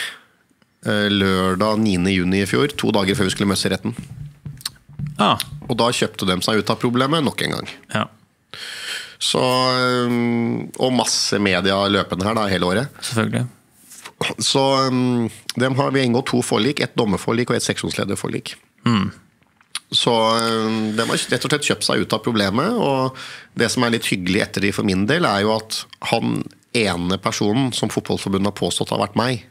eh, lørdag 9.6 i fjor, to dager før vi skulle møtes i retten. Ah, Og da kjøpte de seg ut av problemet nok en gang. ja, Så, eh, og masse media løpende her da, hele året. selvfølgelig. Så um, dem har vi inngått to forlik, et dommerforlik og et seksjonslederforlik. Så um, de har rett og slett kjøpt seg ut av problemet. Og det som er litt hyggelig etter de for min del, er jo at han ene personen som Fotballforbundet har påstått har vært meg,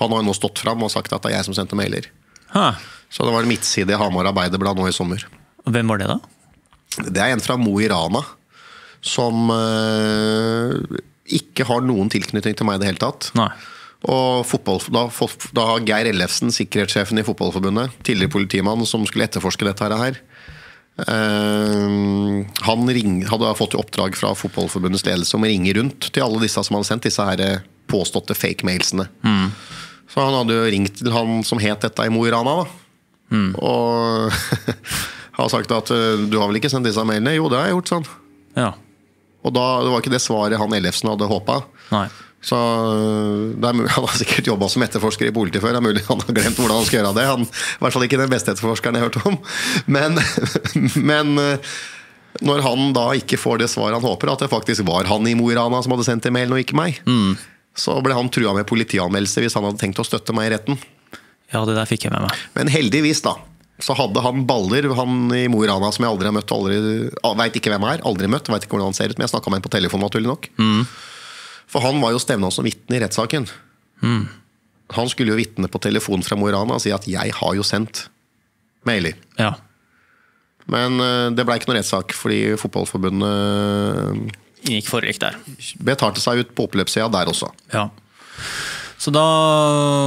han har jo nå stått fram og sagt at det er jeg som sendte mailer. Ha. Så det var en midtside i Hamar Arbeiderblad nå i sommer. hvem var det, da? Det er en fra Mo i Rana som eh, ikke har noen tilknytning til meg i det hele tatt. Nei. Og fotball, da, da har Geir Ellefsen, sikkerhetssjefen i Fotballforbundet, tidligere politimann som skulle etterforske dette her, Uh, han ring, hadde fått i oppdrag fra Fotballforbundets ledelse om å ringe rundt til alle disse som hadde sendt disse her eh, påståtte fake-mailsene. Så han hadde jo ringt til han som het dette i Mo i Rana, mm. Og har sagt at eh, du har vel ikke sendt disse mailene? Jo, det har jeg gjort, sånn. Ja. Og da, det var ikke det svaret han Ellefsen hadde håpa. Så øh, det er mulig, Han har sikkert jobba som etterforsker i politiet før. Det er mulig han har glemt hvordan han skal gjøre det. Han, I hvert fall ikke den beste etterforskeren jeg har hørt om. Men, men øh, når han da ikke får det svaret han håper, at det faktisk var han i Mo i Rana som hadde sendt en mail, og ikke meg, så ble han trua med politianmeldelse hvis han hadde tenkt å støtte meg i retten. Ja, det der fikk jeg med meg. Men heldigvis, da. Så hadde han baller, han i Mo i Rana som jeg aldri har møtt. Aldri, vet ikke hvem er, aldri møtt, vet ikke hvordan han ser ut. Men jeg snakka med ham på telefon, naturlig nok. For han var jo stevna som vitne i rettssaken. Han skulle jo vitne på telefon fra Mo i Rana og si at 'jeg har jo sendt Mailer. Ja. Men eh, det ble ikke noen rettssak, fordi Fotballforbundet Gikk forlik der. betalte seg ut på oppløpssida der også. Ja. Så da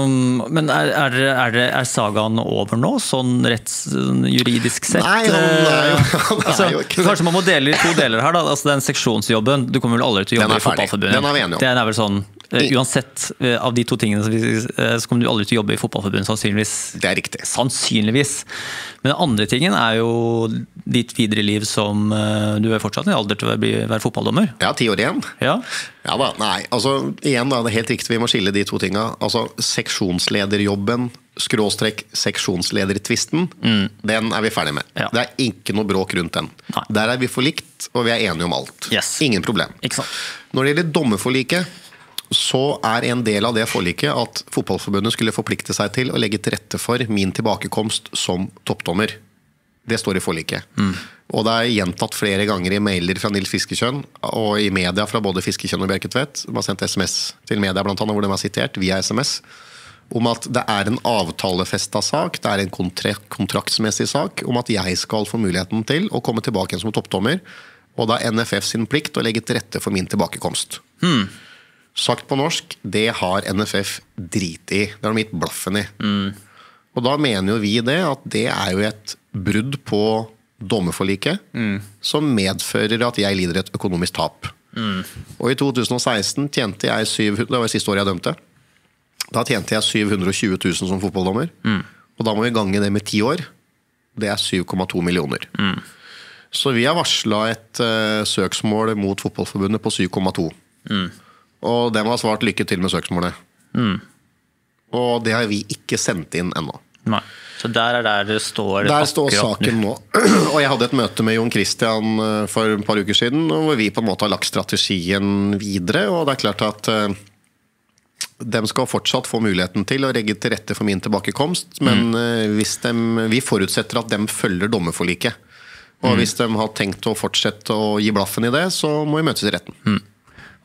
Men er, er, er, er sagaen over nå, sånn rettsjuridisk sett? Nei, han er jo- han er altså, jo ikke det. Kanskje man må dele i to deler her. da, altså Den seksjonsjobben, du kommer vel aldri til å jobbe i. Fotballforbundet? Den er vi enige om. Den er vel sånn, eh, Uansett eh, av de to tingene, så eh, så kommer du aldri til å jobbe i Fotballforbundet, sannsynligvis. Det er riktig. Sannsynligvis. Men den andre tingen er jo ditt videre liv som eh, Du er fortsatt i alder til å bli, være fotballdommer. Ja, ti år igjen. Ja. Ja da, nei, altså igjen da, det er helt riktig, vi må skille de to tinga. Altså seksjonslederjobben, skråstrekk seksjonsledertvisten, den er vi ferdig med. Ja. Det er ikke noe bråk rundt den. Nei. Der er vi forlikt, og vi er enige om alt. Yes. Ingen problem. Når det gjelder dommerforliket, så er en del av det forliket at Fotballforbundet skulle forplikte seg til å legge til rette for min tilbakekomst som toppdommer. Det står i forliket. Og det er gjentatt flere ganger i mailer fra Nils Fiskekjønn og i media fra både Fiskekjønn og Bjerketvedt. De har sendt SMS til media blant annet, hvor de har sitert via SMS. Om at det er en avtalefesta sak, det er en kontra kontraktsmessig sak om at jeg skal få muligheten til å komme tilbake igjen som toppdommer. Og det er NFF sin plikt å legge til rette for min tilbakekomst. Sagt på norsk, det har NFF drit i. Det har de gitt blaffen i. Og da mener jo vi det at det er jo et brudd på dommerforliket som medfører at jeg lider et økonomisk tap. Og i 2016 tjente jeg 700, det var siste året jeg dømte. Da tjente jeg 720 000 som fotballdommer. Og da må vi gange det med ti år. Det er 7,2 millioner. Så vi har varsla et uh, søksmål mot Fotballforbundet på 7,2. Og dem har svart lykke til med søksmålet. Og det har vi ikke sendt inn ennå. Nei. Så der er der det står Der står saken nå. Og jeg hadde et møte med Jon Christian eh, for et par uker siden, hvor vi på en måte har lagt strategien videre. Og det er klart at eh, de skal fortsatt få muligheten til å legge til rette for min tilbakekomst, men mm. hvis dem, vi forutsetter at de følger dommerforliket. Og hvis de har tenkt å fortsette å gi blaffen i det, så må vi møtes i retten.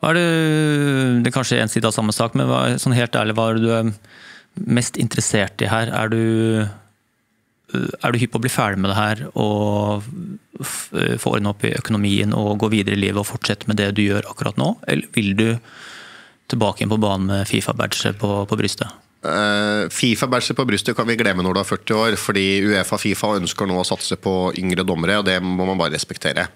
Hva er det, det er kanskje en side av samme sak, men hva, sånn helt ærlig, hva er det du er mest interessert i her? Er du, er du hypp på å bli ferdig med det her og få ordna opp i økonomien og gå videre i livet og fortsette med det du gjør akkurat nå? Eller vil du tilbake inn på banen med Fifa-badget på, på brystet? Uh, Fifa-badger på brystet kan vi glemme når du er 40 år, fordi Uefa Fifa ønsker nå å satse på yngre dommere, og det må man bare respektere.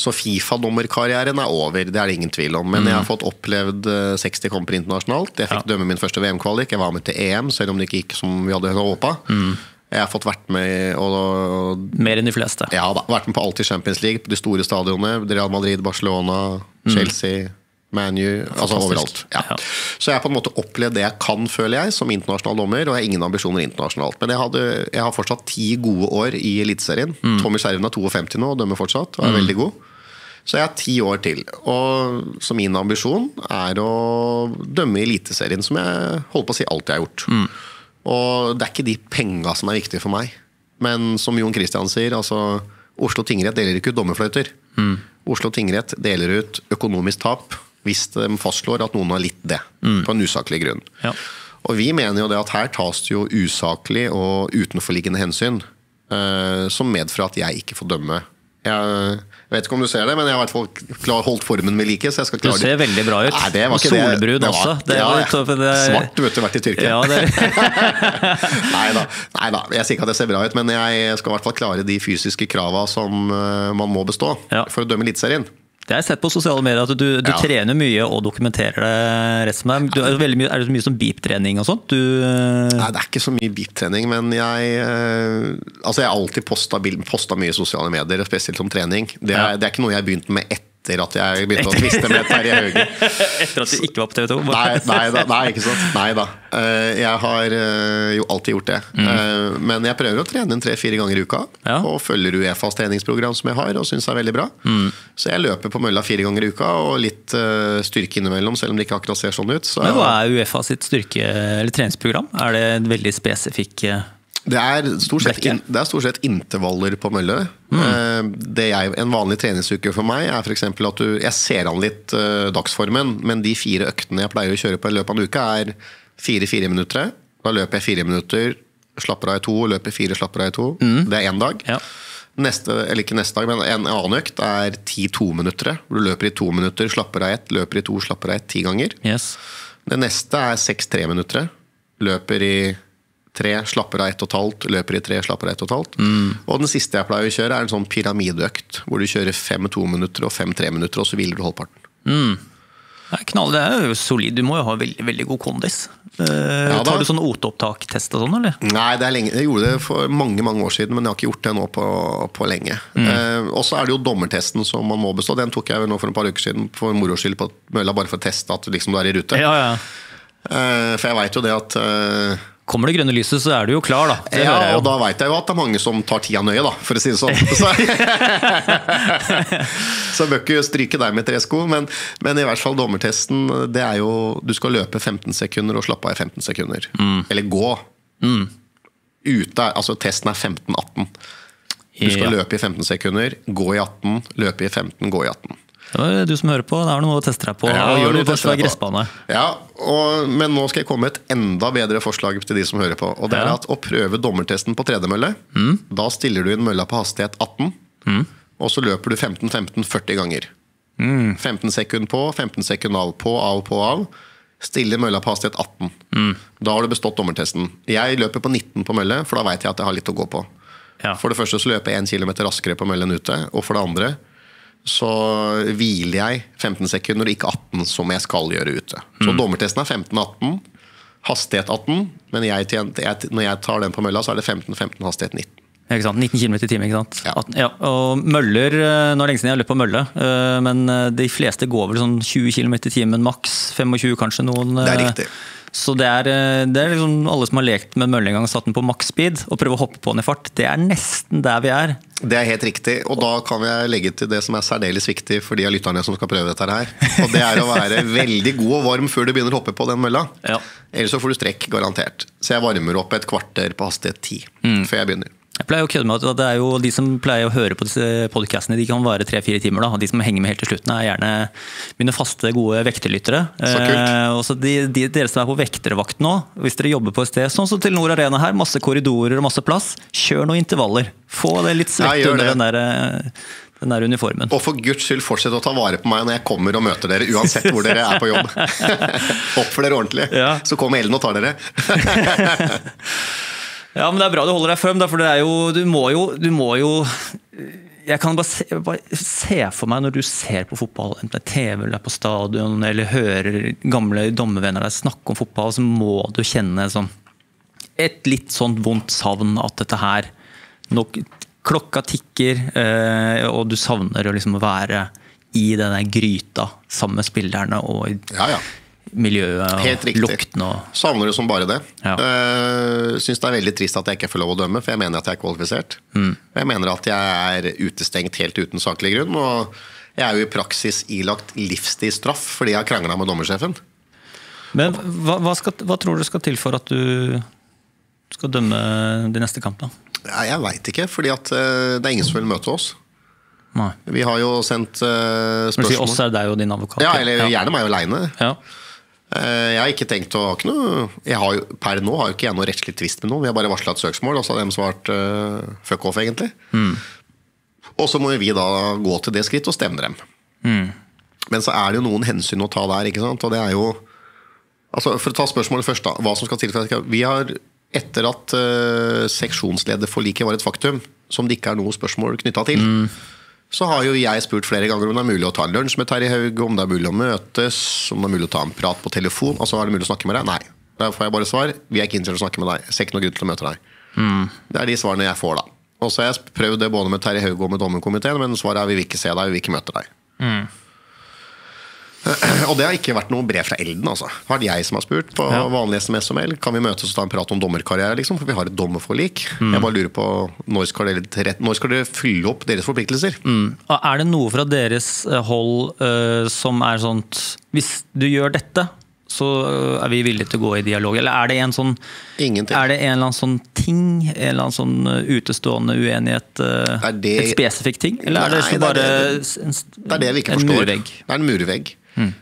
Så Fifa-dommerkarrieren er over, det er det ingen tvil om. Men jeg har fått opplevd eh, 60 kamper internasjonalt. Jeg fikk Ja. dømme min første VM-kvalik. Jeg var med til EM, selv om det ikke gikk som vi hadde håpa. Jeg har fått vært med og, Mer enn de fleste. ja, da, vært med på alt i Champions League, på de store stadionene. Real Madrid, Barcelona, Chelsea, ManU. Altså overalt. Ja. Ja. Så jeg har på en måte opplevd det jeg kan, føler jeg, som internasjonal dommer. Og jeg har ingen ambisjoner internasjonalt. Men jeg, hadde, jeg har fortsatt ti gode år i Eliteserien. Tommy Skjerven er 52 nå og dømmer fortsatt, og er veldig god. Så jeg har ti år til. Og Så min ambisjon er å dømme i Eliteserien, som jeg holder på å si alltid har gjort. Og det er ikke de penga som er viktige for meg. Men som Jon Christian sier, altså Oslo tingrett deler ikke ut dommerfløyter. Oslo tingrett deler ut økonomisk tap hvis de fastslår at noen har litt det. På en usaklig grunn. Ja. Og vi mener jo det at her tas det jo usaklig og utenforliggende hensyn. uh, som medfører at jeg ikke får dømme. Jeg vet ikke om du ser det, men jeg har i hvert fall klar, holdt formen med like. Så jeg skal klare Du ser veldig bra ut. Nei, det var Og ikke det. solbrun Det var- også. Det var ja. det er- Svart, vet du, vært i Tyrkia. Ja, det, Nei da, nei da, jeg sier ikke at jeg ser bra ut, men jeg skal i hvert fall klare de fysiske krava som eh, man må bestå Ja. for å dømme Eliteserien. Det har jeg sett på sosiale medier, at du, du Ja. trener mye og dokumenterer det resten av deg. Er, det mye, er det mye som beep-trening og sånt? Du, Nei, det er ikke så mye beep-trening, men jeg eh, Altså, jeg har alltid posta, posta mye i sosiale medier, spesielt om trening. Det er, Ja. det er ikke noe jeg har begynt med etter at jeg begynte å tviste med Terje Hauge. etter at du ikke var på TV 2? Nei, nei, da, nei, ikke sant. Nei da. Eh, Jeg har eh, jo alltid gjort det. Mm. Men jeg prøver å trene en tre-fire ganger i uka. Ja. Og følger Uefas treningsprogram som jeg har, og syns er veldig bra. Mm. Så jeg løper på mølla fire ganger i uka, og litt eh, styrke innimellom, selv om det ikke akkurat ser sånn ut. Så Men hva er Uefa sitt styrke- eller treningsprogram? Er det veldig spesifikk eh, det, er stort sett in, det er stort sett intervaller på mølle. Mm. Eh, jeg, en vanlig treningsuke for meg er f.eks. at du Jeg ser an litt uh, dagsformen, men de fire øktene jeg pleier å kjøre på i løpet av en uke, er fire fire minutter. Da løper jeg fire minutter slapper av i to, løper fire, slapper av i to. Det er én dag. Ja. Neste, eller ikke neste dag, men En annen økt er ti tominuttere. Du løper i to minutter, slapper av ett, løper i to, slapper av ett ti ganger. Yes. Det neste er seks treminuttere. Løper i tre, slapper av ett og et halvt, løper i tre, slapper av ett og et halvt. Og den siste jeg pleier å kjøre, er en sånn pyramideøkt. Hvor du kjører fem to-minutter og fem tre-minutter, og så hviler du halvparten. Det er, knall, det er jo solid. Du må jo ha veldig, veldig god kondis. Eh, da. tar du sånn OT-opptak-test og sånn, eller? Nei, det er lenge. jeg gjorde det for mange mange år siden, men jeg har ikke gjort det nå på, på lenge. Eh, og så er det jo dommertesten som man må bestå. Den tok jeg vel nå for et par uker siden for moro skyld på mølla, bare for å teste at liksom, du er i rute. Ja, ja. Eh, for jeg veit jo det at eh, Kommer det grønne lyset, så er du jo klar, da. Det ja, og da veit jeg jo at det er mange som tar tida nøye, da, for å si det sånn. Så, så jeg bør ikke stryke deg med tresko, men, men i hvert fall dommertesten, det er jo Du skal løpe 15 sekunder og slappe av i 15 sekunder. Mm. Eller gå. Ute, er- altså Testen er 15-18. Du skal Ja. løpe i 15 sekunder, gå i 18, løpe i 15, gå i 18. Det var du som hører på. Det er noe å teste deg på. Ja, og gjør noe deg på. gressbane. Ja, og, Men nå skal jeg komme med et enda bedre forslag til de som hører på. Og det er Ja. at Å prøve dommertesten på tredemølle. Da stiller du inn mølla på hastighet 18. Og så løper du 15-15 40 ganger. 15 sekunder på, 15 sekunder av, på, av, på, av. Stiller mølla på hastighet 18. Da har du bestått dommertesten. Jeg løper på 19 på mølle, for da veit jeg at jeg har litt å gå på. Ja. For det første så løper jeg 1 km raskere på mølle enn ute. Og for det andre så hviler jeg 15 sekunder, ikke 18 som jeg skal gjøre ute. Så dommertesten er 15-18, hastighet 18, men jeg, tjent- jeg, når jeg tar den på mølla, så er det 15-15, hastighet 19. Ikke sant? 19 km i timen. ikke sant? Ja. Ja. Og møller eh, Nå er det lenge siden jeg har løpt på mølle, eh, men eh, de fleste går vel sånn 20 km i timen maks. 25 kanskje noen. Det er riktig. Så det er, eh, det er liksom alle som har lekt med mølle en gang, satt den på maksspeed og prøver å hoppe på den i fart. Det er nesten der vi er. Det er helt riktig, og da kan jeg legge til det som er særdeles viktig for de av lytterne som skal prøve dette her. Og det er å være veldig god og varm før du begynner å hoppe på den mølla. Ja. Ellers så får du strekk, garantert. Så jeg varmer opp et kvarter på hastighet 10 før jeg begynner. Jeg pleier å kødde med at det er jo de som pleier å høre på disse podcastene, de kan vare tre-fire timer. da, og De som henger med helt til slutten, er gjerne mine faste, gode vekterlyttere. Så kult. Eh, og så de, de, dere som er på vektervakt nå, hvis dere jobber på et sted sånn som til Nord Arena her, masse korridorer og masse plass, kjør noen intervaller. Få det litt svett under den der, eh, den der uniformen. Og for guds skyld, fortsett å ta vare på meg når jeg kommer og møter dere, uansett hvor dere er på jobb. Oppfør dere ordentlig, Ja. så kommer Ellen og tar dere. Ja, men det er bra du holder deg firm, for jo, du må jo, du må jo jeg kan bare se, bare se for meg når du ser på fotball, enten det er TV eller er på stadion, eller hører gamle dommervenner deg snakke om fotball, så må du kjenne sånn et litt sånt vondt savn at dette her nok, Klokka tikker, eh, og du savner å liksom være i denne gryta sammen med spillerne og Ja, ja. Miljøet Helt og lukten og Savner det som bare det. Ja. Uh, Syns det er veldig trist at jeg ikke får lov å dømme, for jeg mener at jeg er kvalifisert. Mm. Jeg mener at jeg er utestengt helt uten saklig grunn. Og jeg er jo i praksis ilagt livstidsstraff fordi jeg har krangla med dommersjefen. Men hva, hva, skal, hva tror du skal til for at du skal dømme de neste kampene? Ja, jeg veit ikke, fordi at uh, det er ingen som vil møte oss. Nei. Vi har jo sendt uh, Når du sier spørsmål oss, er deg og din advokat. Ja, eller ja. gjerne meg aleine. Ja. Jeg har ikke tenkt å ha ikke noe jeg har Per nå har jo ikke jeg noe rettslig tvist med noen. Vi har bare varsla et søksmål, og så har de svart uh, fuck off, egentlig. Og så må vi da gå til det skritt og stevne dem. Men så er det jo noen hensyn å ta der, ikke sant. Og det er jo altså For å ta spørsmålet først, da. Hva som skal til for at Vi har, etter at uh, seksjonslederforliket var et faktum, som det ikke er noe spørsmål knytta til, så har jo jeg spurt flere ganger om det er mulig å ta en lunsj med Terje Haug, om det er mulig å møtes, om det er mulig å ta en prat på telefon. Altså, er det mulig å snakke med deg? Nei. Da får jeg bare svar. Vi er ikke interessert i å snakke med deg. Jeg ser ikke noen grunn til å møte deg. Det er de svarene jeg får, da. Og så har jeg prøvd det både med Terje Haug og med dommerkomiteen, men svaret er vi vil ikke se deg, vi vil ikke møte deg. Og det har ikke vært noe brev fra Elden, altså. Det har vært jeg som har spurt på Ja. vanlig SMS og mail. Kan vi møtes og ta en prat om dommerkarriere, liksom? For vi har et dommerforlik. Jeg bare lurer på når skal, dere, når skal dere fylle opp deres forpliktelser? Mm. Er det noe fra deres eh, hold uh, som er sånt Hvis du gjør dette, så eh, er vi villige til å gå i dialog? Eller er det en sånn Ingenting. Er det en eller annen sånn ting? En eller annen sånn utestående uenighet? Er det- Et spesifikt ting? Eller er det Nei, liksom det er bare det- en, Det er det vi ikke forstår. murvegg? Det er en murvegg.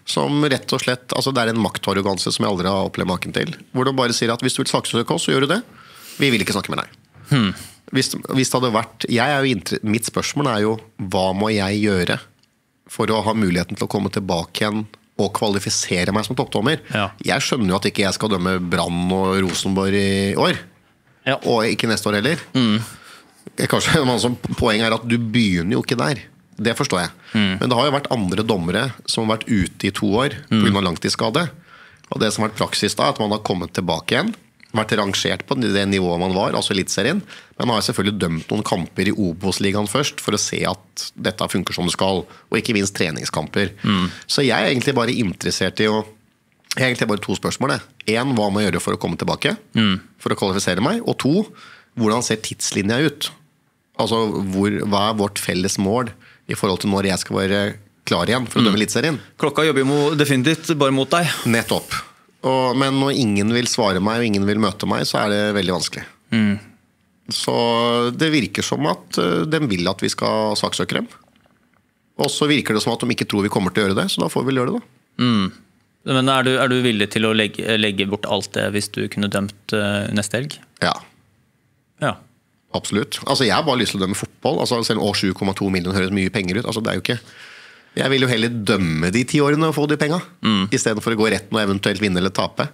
Som rett og slett, altså Det er en maktarroganse som jeg aldri har opplevd maken til. Hvor du bare sier at hvis du vil saksøke oss, så gjør du det. Vi vil ikke snakke med deg. Hvis, hvis det hadde vært jeg er jo Mitt spørsmål er jo hva må jeg gjøre for å ha muligheten til å komme tilbake igjen og kvalifisere meg som toppdommer? Ja. Jeg skjønner jo at ikke jeg skal dømme Brann og Rosenborg i år. Ja. Og ikke neste år heller. Kanskje men altså, Poenget er at du begynner jo ikke der. Det forstår jeg. Men det har jo vært andre dommere som har vært ute i to år pga. av langtidsskade. Og det som har vært praksis da, at man har kommet tilbake igjen. Vært rangert på det nivået man var, altså Eliteserien. Men har selvfølgelig dømt noen kamper i Obos-ligaen først for å se at dette funker som det skal. Og ikke minst treningskamper. Så jeg er egentlig bare interessert i å jeg har egentlig bare to spørsmål. Én, hva må jeg gjøre for å komme tilbake? For å kvalifisere meg. Og to, hvordan ser tidslinja ut? Altså, hvor, Hva er vårt felles mål i forhold til når jeg skal være klar igjen for å dømme Eliteserien? Klokka jobber jo definitivt bare mot deg. Nettopp. Og, men når ingen vil svare meg, og ingen vil møte meg, så er det veldig vanskelig. Så det virker som at uh, de vil at vi skal saksøke dem. Og så virker det som at de ikke tror vi kommer til å gjøre det, så da får vi vel gjøre det, da. Men er du, er du villig til å legge, legge bort alt det hvis du kunne dømt eh, neste helg? Ja, Ja. Absolutt. Altså, jeg har bare lyst til å dømme fotball. Altså, selv om 7,2 millioner høres mye penger ut. Altså, det er jo ikke Jeg vil jo heller dømme de ti årene og få de penga, mm. istedenfor å gå retten og eventuelt vinne eller tape.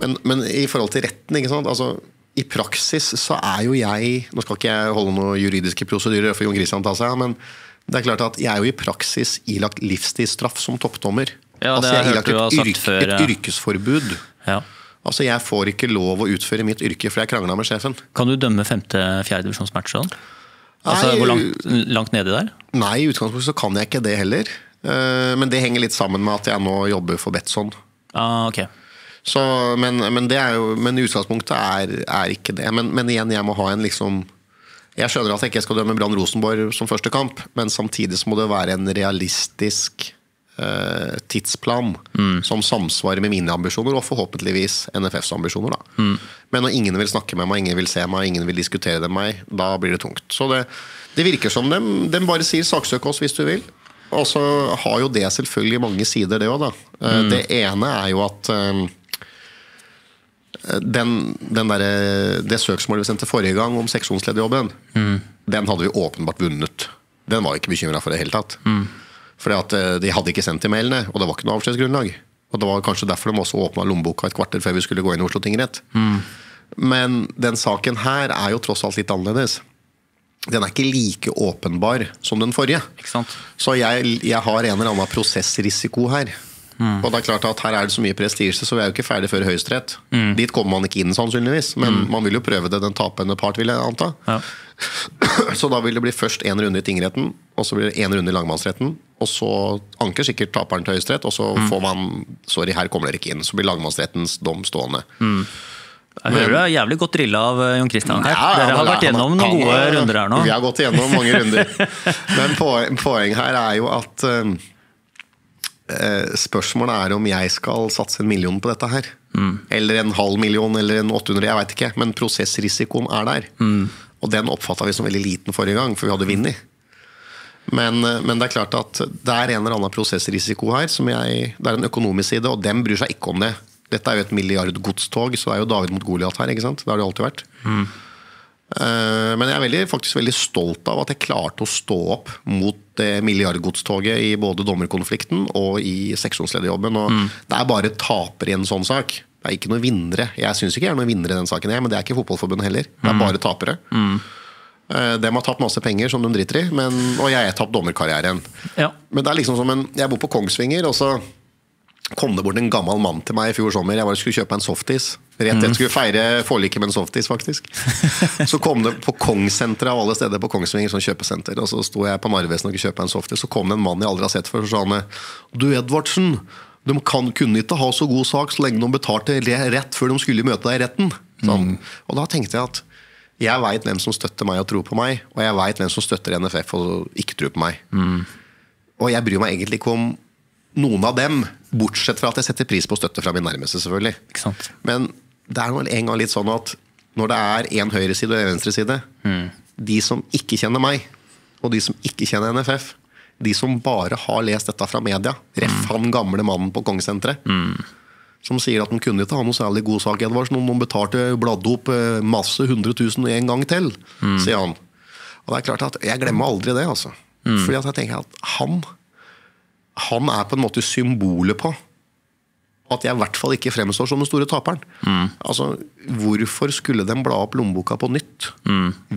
Men, men i forhold til retten, ikke sant. Altså, i praksis så er jo jeg Nå skal ikke jeg holde noen juridiske prosedyrer for Jon Christian ta seg men det er klart at jeg er jo i praksis ilagt livstidsstraff som toppdommer. Ja, det altså, jeg er har jeg ilagt et, sagt yrk, før, et yrkesforbud. ja. Altså, Jeg får ikke lov å utføre mitt yrke, for jeg krangla med sjefen. Kan du dømme femte-fjerdedivisjonsmatcher sånn? Altså, Nei, hvor langt, langt nedi der? Nei, i utgangspunktet så kan jeg ikke det heller. Eh, Men det henger litt sammen med at jeg nå jobber for Betson. Ah, ok. Så, men, men, det jo, men utgangspunktet er, er ikke det. Men, men igjen, jeg må ha en liksom Jeg skjønner at jeg ikke skal dømme Brann Rosenborg som første kamp, men samtidig så må det være en realistisk eh, tidsplan som samsvarer med mine ambisjoner, og forhåpentligvis NFFs ambisjoner. Da. Men når ingen vil snakke med meg, ingen vil se meg, ingen vil diskutere det med meg, da blir det tungt. Så det, det virker som dem, dem bare sier 'saksøk oss hvis du vil'. Og så har jo det selvfølgelig mange sider, det òg, da. Mm. Det ene er jo at eh, den, den der, det søksmålet vi sendte forrige gang om seksjonslederjobben, den hadde vi åpenbart vunnet. Den var jeg ikke bekymra for i det hele tatt. Fordi at eh, De hadde ikke sendt de mailene, og det var ikke noe avskjedsgrunnlag. Og Det var kanskje derfor de også åpna lommeboka et kvarter før vi skulle gå inn i Oslo tingrett. Men den saken her er jo tross alt litt annerledes. Den er ikke like åpenbar som den forrige. Så jeg, jeg har en eller annen prosessrisiko her. Og det er klart at Her er det så mye prestisje, så vi er jo ikke ferdig før Høyesterett. Dit kommer man ikke inn, sannsynligvis, men man vil jo prøve det den tapende part, vil jeg anta. Ja. Så da vil det bli først én runde i tingretten, og så blir det én runde i lagmannsretten. Og så anker sikkert taperen til Høyesterett, og så får man Sorry, her kommer dere ikke inn. Så blir lagmannsrettens dom stående. Jeg hører du er jævlig godt drilla av eh, Jon Christian her. Ja, ja, Dere har vært gjennom noen han- gode runder her nå. Vi har gått igjennom mange runder. Men poeng, poeng her er jo at eh, Spørsmålet er om jeg skal satse en million på dette her. Eller en halv million eller en 800, jeg veit ikke. Men prosessrisikoen er der. Og den oppfatta vi som veldig liten forrige gang, for vi hadde vunnet. Men, eh, men det er klart at det er en eller annen prosessrisiko her. Som jeg, det er en økonomisk side, og dem bryr seg ikke om det. Dette er jo et milliardgodstog, så det er jo David mot Goliat her. ikke sant? Det har det alltid vært. Mm. Men jeg er veldig, faktisk veldig stolt av at jeg klarte å stå opp mot det milliardgodstoget i både dommerkonflikten og i seksjonslederjobben. Og Det er bare tapere i en sånn sak. Det er ikke noen vinnere. Jeg syns ikke jeg er noen vinnere i den saken, jeg, men det er ikke Fotballforbundet heller. Det er bare tapere. Eh, De har tapt masse penger som de driter i, men, og jeg har tapt dommerkarrieren. Ja. Men det er liksom som en Jeg bor på Kongsvinger, og så kom det bort en gammel mann til meg i fjor sommer. Jeg var, skulle kjøpe en softis. Rett etter skulle feire forliket med en softis, faktisk. Så kom det på Kongssenteret av alle steder på Kongsvinger, sånn kjøpesenter. Og så sto jeg på Narvesen og kjøpte en softis. Så kom det en mann jeg aldri har sett før, og sa han Du Edvardsen, de kan, kunne ikke ha så god sak så lenge de betalte re- rett før de skulle møte deg i retten. Sånn. Og da tenkte jeg at jeg veit hvem som støtter meg og tror på meg, og jeg veit hvem som støtter NFF og ikke tror på meg. Og jeg bryr meg egentlig ikke om noen av dem, bortsett fra at jeg setter pris på støtte fra min nærmeste, selvfølgelig. Ikke sant? Men det er vel en gang litt sånn at når det er en høyreside og en venstreside, de som ikke kjenner meg, og de som ikke kjenner NFF, de som bare har lest dette fra media, ref han gamle mannen på Kongsenteret, som sier at de kunne ikke ha noe særlig god sak. Edvardsen, om de betalte bladde opp eh, masse hundre tusen en gang til, sier han. Og det er klart at Jeg glemmer aldri det. altså. Fordi at jeg tenker at han, han er på en måte symbolet på at jeg i hvert fall ikke fremstår som den store taperen. Altså, Hvorfor skulle de bla opp lommeboka på nytt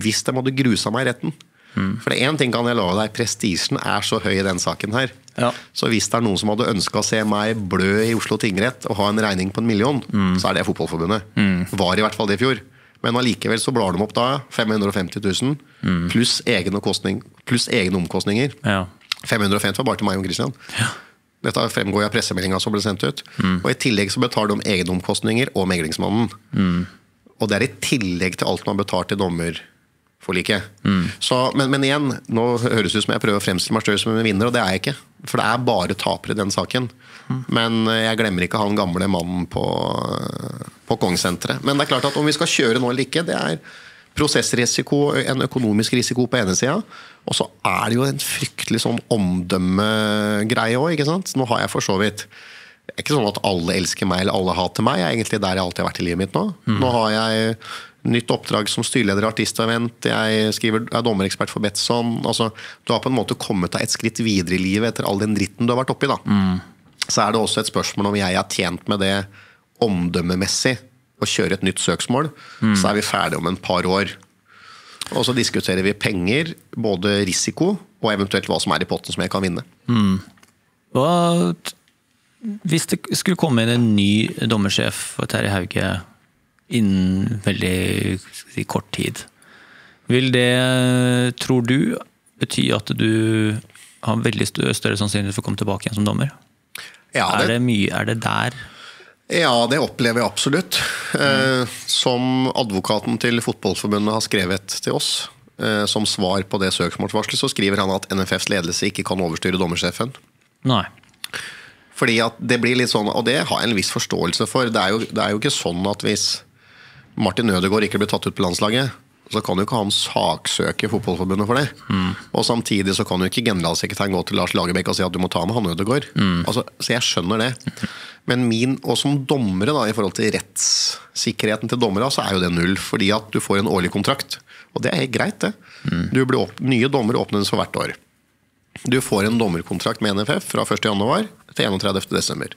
hvis de hadde grusa meg i retten? For det er én ting kan jeg love deg, prestisjen er så høy i den saken her. Ja. Så hvis det er noen som hadde ønska å se meg blø i Oslo tingrett og ha en regning på en million, så er det Fotballforbundet. Var i hvert fall det i fjor. Men allikevel så blar de opp da 550 000 pluss egen, kostning, pluss egne omkostninger. Ja. 550 var bare til meg og Christian. Dette fremgår av pressemeldinga som ble sendt ut. Og I tillegg så betaler de egne omkostninger og meglingsmannen. Og det er i tillegg til alt man har betalt til Mm. Så, men, men igjen, nå høres det ut som jeg prøver å fremstille meg selv som en vinner, og det er jeg ikke. For det er bare tapere i den saken. Men eh, jeg glemmer ikke han gamle mannen på, på Kongsenteret. Men det er klart at om vi skal kjøre nå eller ikke, det er prosessrisiko, en økonomisk risiko på ene sida. Og så er det jo en fryktelig sånn omdømmegreie òg, ikke sant. Nå har jeg for så vidt det er ikke sånn at alle elsker meg eller alle hater meg. Jeg er egentlig der jeg alltid har vært i livet mitt nå. Nå har jeg nytt oppdrag som styreleder i Artist-event. Jeg skriver, er dommerekspert for Betson. Altså, du har på en måte kommet deg et skritt videre i livet etter all den dritten du har vært oppi. da. Så er det også et spørsmål om jeg har tjent med det omdømmemessig å kjøre et nytt søksmål. Så er vi ferdige om en par år. Og så diskuterer vi penger, både risiko og eventuelt hva som er i potten som jeg kan vinne. Hva, hvis det skulle komme inn en ny dommersjef for Terje Hauge innen veldig si, kort tid, vil det, tror du, bety at du har veldig større sannsynlighet for å komme tilbake igjen som dommer? Ja, Er det mye, er det der? Ja, det opplever jeg absolutt. Eh, som advokaten til Fotballforbundet har skrevet til oss, eh, som svar på det søksmålsvarselet, så skriver han at NFFs ledelse ikke kan overstyre dommersjefen. Nei. Fordi at det blir litt sånn, Og det har jeg en viss forståelse for. Det er jo, det er jo ikke sånn at hvis Martin Ødegaard ikke blir tatt ut på landslaget, så kan jo ikke han saksøke Fotballforbundet for det. Og samtidig så kan jo ikke generalsekretæren gå til Lars Lagerbäck og si at du må ta med han Ødegaard. Altså, så jeg skjønner det. Men min, og som dommere da, i forhold til rettssikkerheten til dommere, så er jo det null. Fordi at du får en årlig kontrakt. Og det er helt greit, det. Du blir opp, nye dommere åpnes for hvert år. Du får en dommerkontrakt med NFF fra 1.1 til 31.12.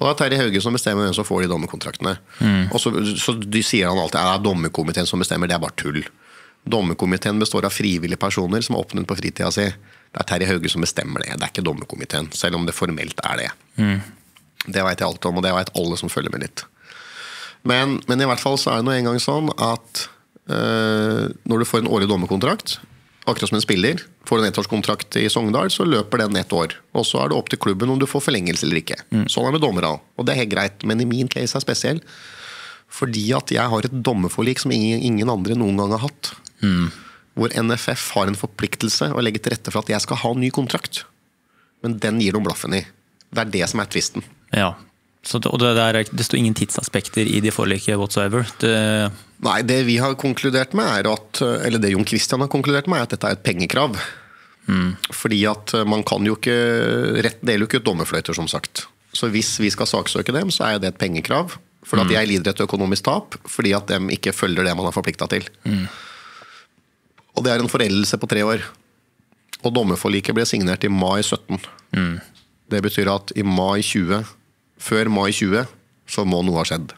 Og det er Terje Hauge som bestemmer hvem som får de dommerkontraktene. Og så, så de sier han alltid at det er dommerkomiteen som bestemmer, det er bare tull. Dommerkomiteen består av frivillige personer som har åpnet på fritida si. Det er Terje Hauge som bestemmer det, det er ikke dommerkomiteen. Selv om det formelt er det. Det veit jeg alt om, og det veit alle som følger med litt. Men, men i hvert fall så er det nå engang sånn at øh, når du får en årlig dommerkontrakt, akkurat som en spiller, får en ettårskontrakt i Sogndal, så løper den ett år. Og så er det opp til klubben om du får forlengelse eller ikke. Sånn er det med dommere. Og det er helt greit, men i min case er spesiell. Fordi at jeg har et dommerforlik som ingen, ingen andre noen gang har hatt. Hvor NFF har en forpliktelse å legge til rette for at jeg skal ha en ny kontrakt. Men den gir de blaffen i. Det er det som er tvisten. Ja. Så, det- og det, der, er- det står ingen tidsaspekter i de forliket whatsoever. Det, Nei, det vi har konkludert med er at Eller det Jon Christian har konkludert med, er at dette er et pengekrav. Fordi at man kan jo ikke Rett deler jo ikke ut dommerfløyter, som sagt. Så hvis vi skal saksøke dem, så er det et pengekrav. For at jeg lider et økonomisk tap fordi at de ikke følger det man er forplikta til. Og det er en foreldelse på tre år. Og dommerforliket ble signert i mai 17. Det betyr at i mai 20, før mai 20, så må noe ha skjedd.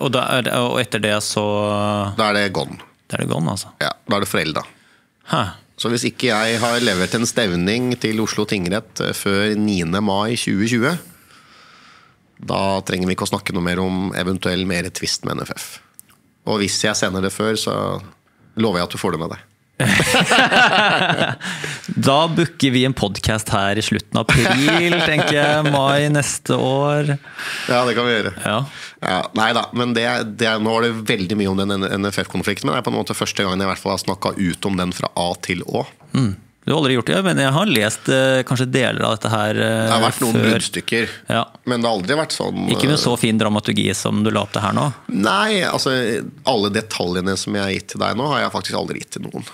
og, da er, det- og etter det så Da er det gone. Da er det gone, altså. Ja, da er det forelda. Så hvis ikke jeg har levert en stevning til Oslo tingrett eh, før 9. mai 2020, da trenger vi ikke å snakke noe mer om eventuell mer tvist med NFF. Og hvis jeg sender det før, så lover jeg at du får det med deg. Da booker vi en podkast her i slutten av april, tenker jeg. Mai neste år. Ja, det kan vi gjøre. Ja. Ja, nei da, men det, det, nå var det veldig mye om den NFF-konflikten, men det er på en måte første gangen jeg i hvert fall har snakka ut om den fra A til Å. Du har aldri gjort det, men jeg har lest eh, kanskje deler av dette her eh, Det har vært noen før. bruddstykker, Ja. men det har aldri vært sånn Ikke med så fin dramaturgi som du la opp til her nå. Nei, altså alle detaljene som jeg har gitt til deg nå, har jeg faktisk aldri gitt til noen.